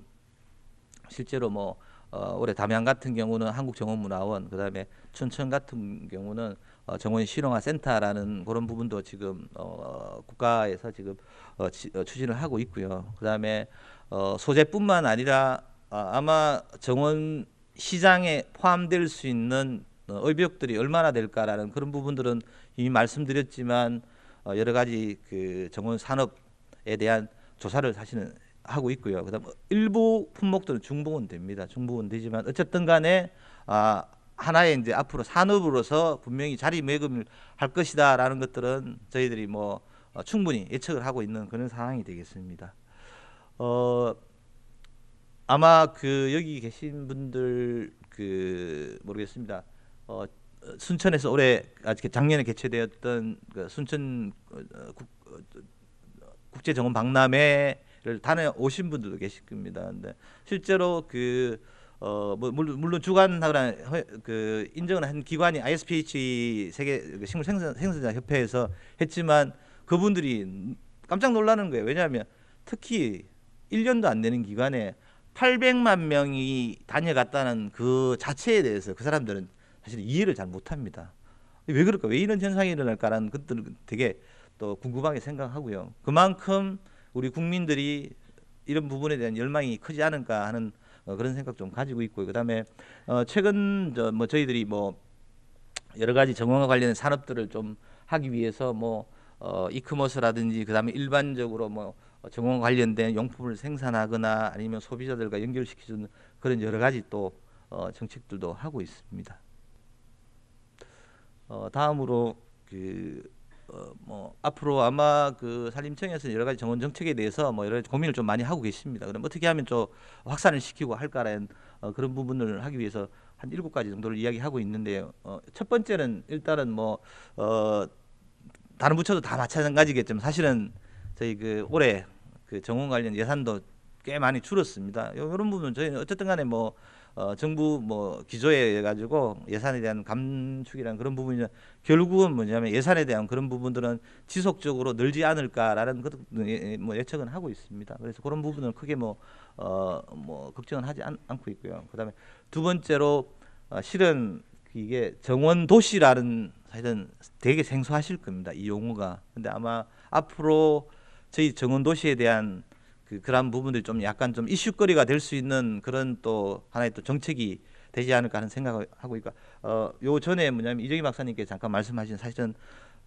실제로 뭐 어, 올해 담양 같은 경우는 한국정원문화원 그다음에 춘천 같은 경우는 어, 정원 실용화 센터라는 그런 부분도 지금 어, 국가에서 지금 어, 지, 어, 추진을 하고 있고요. 그다음에 어, 소재뿐만 아니라 아, 아마 정원 시장에 포함될 수 있는 어, 의벽들이 얼마나 될까라는 그런 부분들은 이미 말씀드렸지만 어, 여러 가지 그 정원 산업에 대한 조사를 사실은 하고 있고요. 그다음 일부 품목들은 중복은 됩니다. 중복은 되지만 어쨌든 간에 아 하나의 이제 앞으로 산업으로서 분명히 자리매김을 할 것이다라는 것들은 저희들이 뭐 어, 충분히 예측을 하고 있는 그런 상황이 되겠습니다. 어 아마 그 여기 계신 분들 그 모르겠습니다. 어 순천에서 올해 아 작년에 개최되었던 그 순천 어, 국, 어, 국제 정원 박람회를 다녀오신 분들도 계실 겁니다. 근데 실제로 그 어, 뭐 물론, 주관하거나 허- 그 인정을 한 기관이 ISPH 세계 그 식물 생산 생산자 협회에서 했지만 그분들이 깜짝 놀라는 거예요. 왜냐하면 특히 1년도 안 되는 기간에 800만 명이 다녀갔다는 그 자체에 대해서 그 사람들은 사실 이해를 잘 못합니다. 왜 그럴까? 왜 이런 현상이 일어날까라는 것들을 되게 또 궁금하게 생각하고요. 그만큼 우리 국민들이 이런 부분에 대한 열망이 크지 않을까 하는 어, 그런 생각 좀 가지고 있고요. 그다음에 어, 최근 저 뭐 저희들이 뭐 여러 가지 정원과 관련된 산업들을 좀 하기 위해서 뭐 어, 이커머스라든지 그다음에 일반적으로 뭐 어, 정원 관련된 용품을 생산하거나 아니면 소비자들과 연결시키는 그런 여러 가지 또 어, 정책들도 하고 있습니다. 어, 다음으로 그 어, 뭐 앞으로 아마 그 산림청에서 여러 가지 정원 정책에 대해서 뭐 여러 가지 고민을 좀 많이 하고 계십니다. 그럼 어떻게 하면 좀 확산을 시키고 할까라는 어, 그런 부분을 하기 위해서 한 일곱 가지 정도를 이야기하고 있는데요. 어, 첫 번째는 일단은 뭐 어, 다른 부처도 다 마찬가지겠지만 사실은 저희 그 올해 그 정원 관련 예산도 꽤 많이 줄었습니다. 요- 이런 부분은 저희는 어쨌든 간에 뭐 어, 정부 뭐 기조에 가지고 예산에 대한 감축이라는 그런 부분이 결국은 뭐냐면 예산에 대한 그런 부분들은 지속적으로 늘지 않을까라는 것, 예, 예, 뭐 예측은 하고 있습니다. 그래서 그런 부분은 크게 뭐, 어, 뭐 걱정은 하지 않, 않고 있고요. 그다음에 두 번째로 어, 실은 이게 정원 도시라는 사실은 되게 생소하실 겁니다. 이 용어가. 근데 아마 앞으로 저희 정원 도시에 대한 그 그런 부분들이 좀 약간 좀 이슈거리가 될 수 있는 그런 또 하나의 또 정책이 되지 않을까 하는 생각을 하고 있고 어요 전에 뭐냐면 이정희 박사님께 잠깐 말씀하신 사실은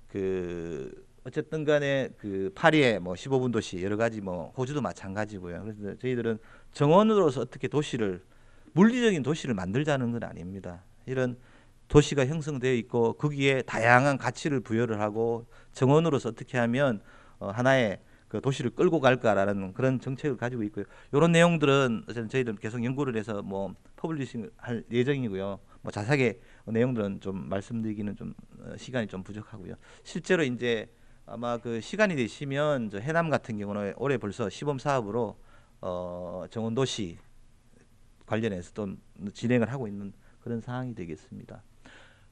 그 어쨌든 간에 그 파리의 뭐 15분 도시 여러 가지 뭐 호주도 마찬가지고요. 그래서 저희들은 정원으로서 어떻게 도시를 물리적인 도시를 만들자는 건 아닙니다. 이런 도시가 형성되어 있고 거기에 다양한 가치를 부여를 하고 정원으로서 어떻게 하면 어, 하나의 그 도시를 끌고 갈까라는 그런 정책을 가지고 있고요. 이런 내용들은 어쨌든 저희들 계속 연구를 해서 뭐 publishing 할 예정이고요. 뭐 자세하게 내용들은 좀 말씀드리기는 좀 어, 시간이 좀 부족하고요. 실제로 이제 아마 그 시간이 되시면 저 해남 같은 경우는 올해 벌써 시범 사업으로 어 정원 도시 관련해서 또 진행을 하고 있는 그런 상황이 되겠습니다.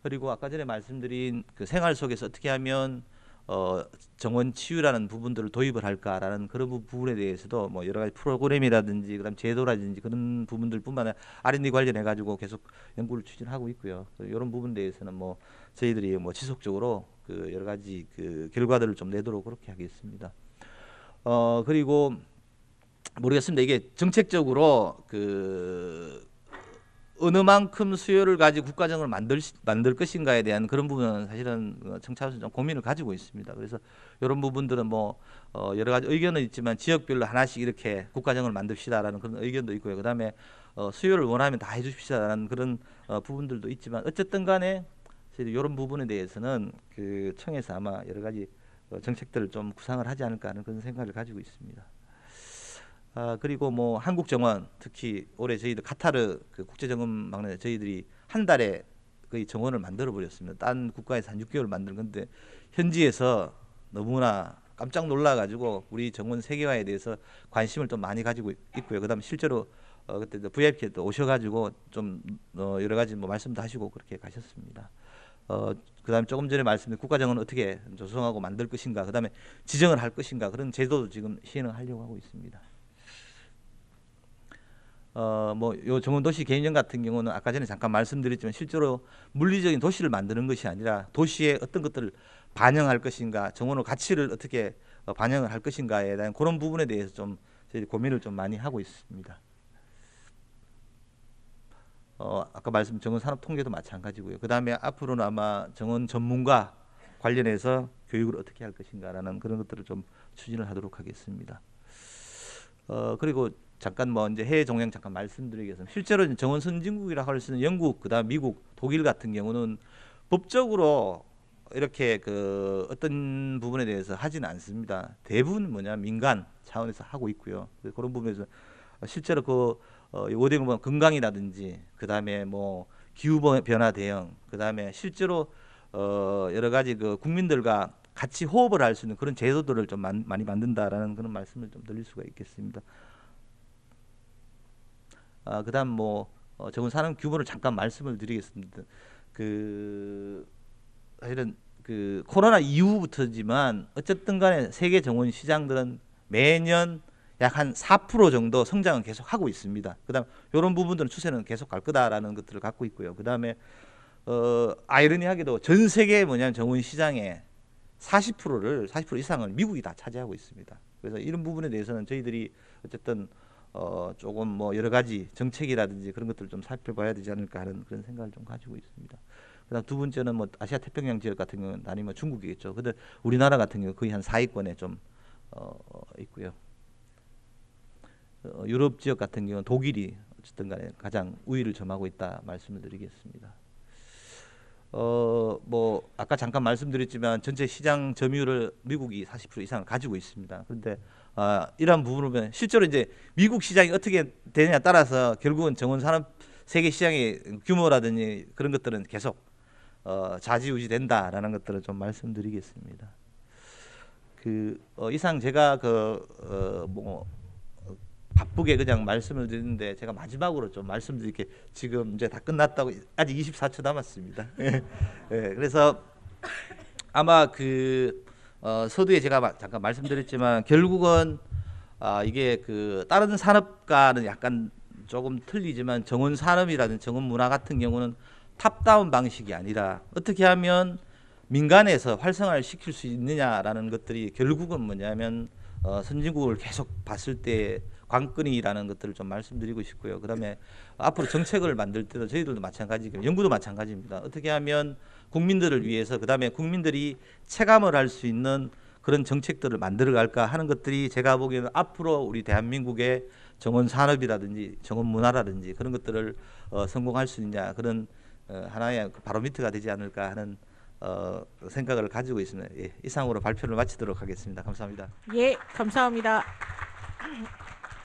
그리고 아까 전에 말씀드린 그 생활 속에서 어떻게 하면 어 정원 치유라는 부분들을 도입을 할까라는 그런 부- 부분에 대해서도 뭐 여러 가지 프로그램이라든지 그다음 제도라든지 그런 부분들뿐만 아니라 R&D 관련해 가지고 계속 연구를 추진하고 있고요. 이런 부분에 대해서는 뭐 저희들이 뭐 지속적으로 그 여러 가지 그 결과들을 좀 내도록 그렇게 하겠습니다. 어 그리고 모르겠습니다. 이게 정책적으로 그 어느 만큼 수요를 가지고 국가정을 만들 시- 만들 것인가에 대한 그런 부분은 사실은 어, 청차로서 좀 고민을 가지고 있습니다. 그래서 이런 부분들은 뭐 어, 여러 가지 의견은 있지만 지역별로 하나씩 이렇게 국가정을 만듭시다라는 그런 의견도 있고요. 그다음에 어, 수요를 원하면 다 해주십시다라는 그런 어, 부분들도 있지만 어쨌든 간에 이런 부분에 대해서는 그 청에서 아마 여러 가지 어, 정책들을 좀 구상을 하지 않을까 하는 그런 생각을 가지고 있습니다. 아 그리고 뭐 한국 정원 특히 올해 저희들 카타르 그 국제 정원 막내 저희들이 한 달에 거의 정원을 만들어 버렸습니다. 딴 국가에서 한 6개월 만든 건데 현지에서 너무나 깜짝 놀라 가지고 우리 정원 세계화에 대해서 관심을 좀 많이 가지고 있고요. 그다음에 실제로 어 그때 VIP 또 오셔 가지고 좀 어, 여러 가지 뭐 말씀도 하시고 그렇게 가셨습니다. 어 그다음에 조금 전에 말씀드린 국가정원을 어떻게 조성하고 만들 것인가, 그다음에 지정을 할 것인가 그런 제도도 지금 시행을 하려고 하고 있습니다. 어 뭐요 정원 도시 개인전 같은 경우는 아까 전에 잠깐 말씀드렸지만 실제로 물리적인 도시를 만드는 것이 아니라 도시의 어떤 것들을 반영할 것인가, 정원의 가치를 어떻게 어, 반영을 할 것인가에 대한 그런 부분에 대해서 좀 고민을 좀 많이 하고 있습니다. 어 아까 말씀 정원 산업 통계도 마찬가지고요. 그 다음에 앞으로는 아마 정원 전문가 관련해서 교육을 어떻게 할 것인가라는 그런 것들을 좀 추진을 하도록 하겠습니다. 어 그리고 잠깐 뭐 이제 해외 종양 잠깐 말씀드리겠습니다. 실제로 정원 선진국이라고 할수 있는 영국, 그다음 미국, 독일 같은 경우는 법적으로 이렇게 그 어떤 부분에 대해서 하지는 않습니다. 대부분 뭐냐 민간 차원에서 하고 있고요. 그런 부분에서 실제로 그 어, 오대공 뭐 건강이라든지 그 다음에 뭐 기후 변화 대응, 그 다음에 실제로 어, 여러 가지 그 국민들과 같이 호흡을 할 수 있는 그런 제도들을 좀 만, 많이 만든다라는 그런 말씀을 좀 드릴 수가 있겠습니다. 아, 그다음 뭐 어, 정원 산업 규모를 잠깐 말씀을 드리겠습니다. 그 사실은 그 코로나 이후부터지만 어쨌든 간에 세계 정원 시장들은 매년 약 한 4% 정도 성장은 계속 하고 있습니다. 그다음 이런 부분들은 추세는 계속 갈 거다라는 것들을 갖고 있고요. 그다음에 어 아이러니하게도 전 세계 뭐냐면 정원 시장의 40%를 40% 이상을 미국이 다 차지하고 있습니다. 그래서 이런 부분에 대해서는 저희들이 어쨌든 어 조금 뭐 여러 가지 정책이라든지 그런 것들을 좀 살펴봐야 되지 않을까 하는 그런 생각을 좀 가지고 있습니다. 그다음 두 번째는 뭐 아시아 태평양 지역 같은 경우는 아니면 중국이겠죠. 근데 우리나라 같은 경우 거의 한 4위권에 좀 어, 있고요. 어, 유럽 지역 같은 경우는 독일이 어쨌든 간에 가장 우위를 점하고 있다 말씀을 드리겠습니다. 어, 뭐 아까 잠깐 말씀드렸지만 전체 시장 점유율을 미국이 40% 이상을 가지고 있습니다. 그런데 아, 이러한 부분을 보면 실제로 이제 미국 시장이 어떻게 되느냐 따라서 결국은 정원 산업 세계 시장의 규모라든지 그런 것들은 계속 어, 좌지우지 된다라는 것들을 좀 말씀드리겠습니다. 그 어, 이상 제가 그뭐 바쁘게 그냥 말씀을 드리는데 제가 마지막으로 좀 말씀드릴 게 지금 이제 다 끝났다고 아직 24초 남았습니다. 예, 예, 그래서 아마 그 어, 서두에 제가 마- 잠깐 말씀드렸지만 결국은 아, 이게 그 다른 산업과는 약간 조금 틀리지만 정원 산업이라든 정원 문화 같은 경우는 탑다운 방식이 아니라 어떻게 하면 민간에서 활성화를 시킬 수 있느냐라는 것들이 결국은 뭐냐면 어, 선진국을 계속 봤을 때 관건이라는 것들을 좀 말씀드리고 싶고요. 그다음에 앞으로 정책을 만들 때도 저희들도 마찬가지고 연구도 마찬가지입니다. 어떻게 하면 국민들을 위해서 그다음에 국민들이 체감을 할 수 있는 그런 정책들을 만들어 갈까 하는 것들이 제가 보기에는 앞으로 우리 대한민국의 정원 산업이라든지 정원 문화라든지 그런 것들을 어, 성공할 수 있냐 그런 어, 하나의 그 바로미터가 되지 않을까 하는 어, 생각을 가지고 있습니다. 예, 이상으로 발표를 마치도록 하겠습니다. 감사합니다. 예, 감사합니다.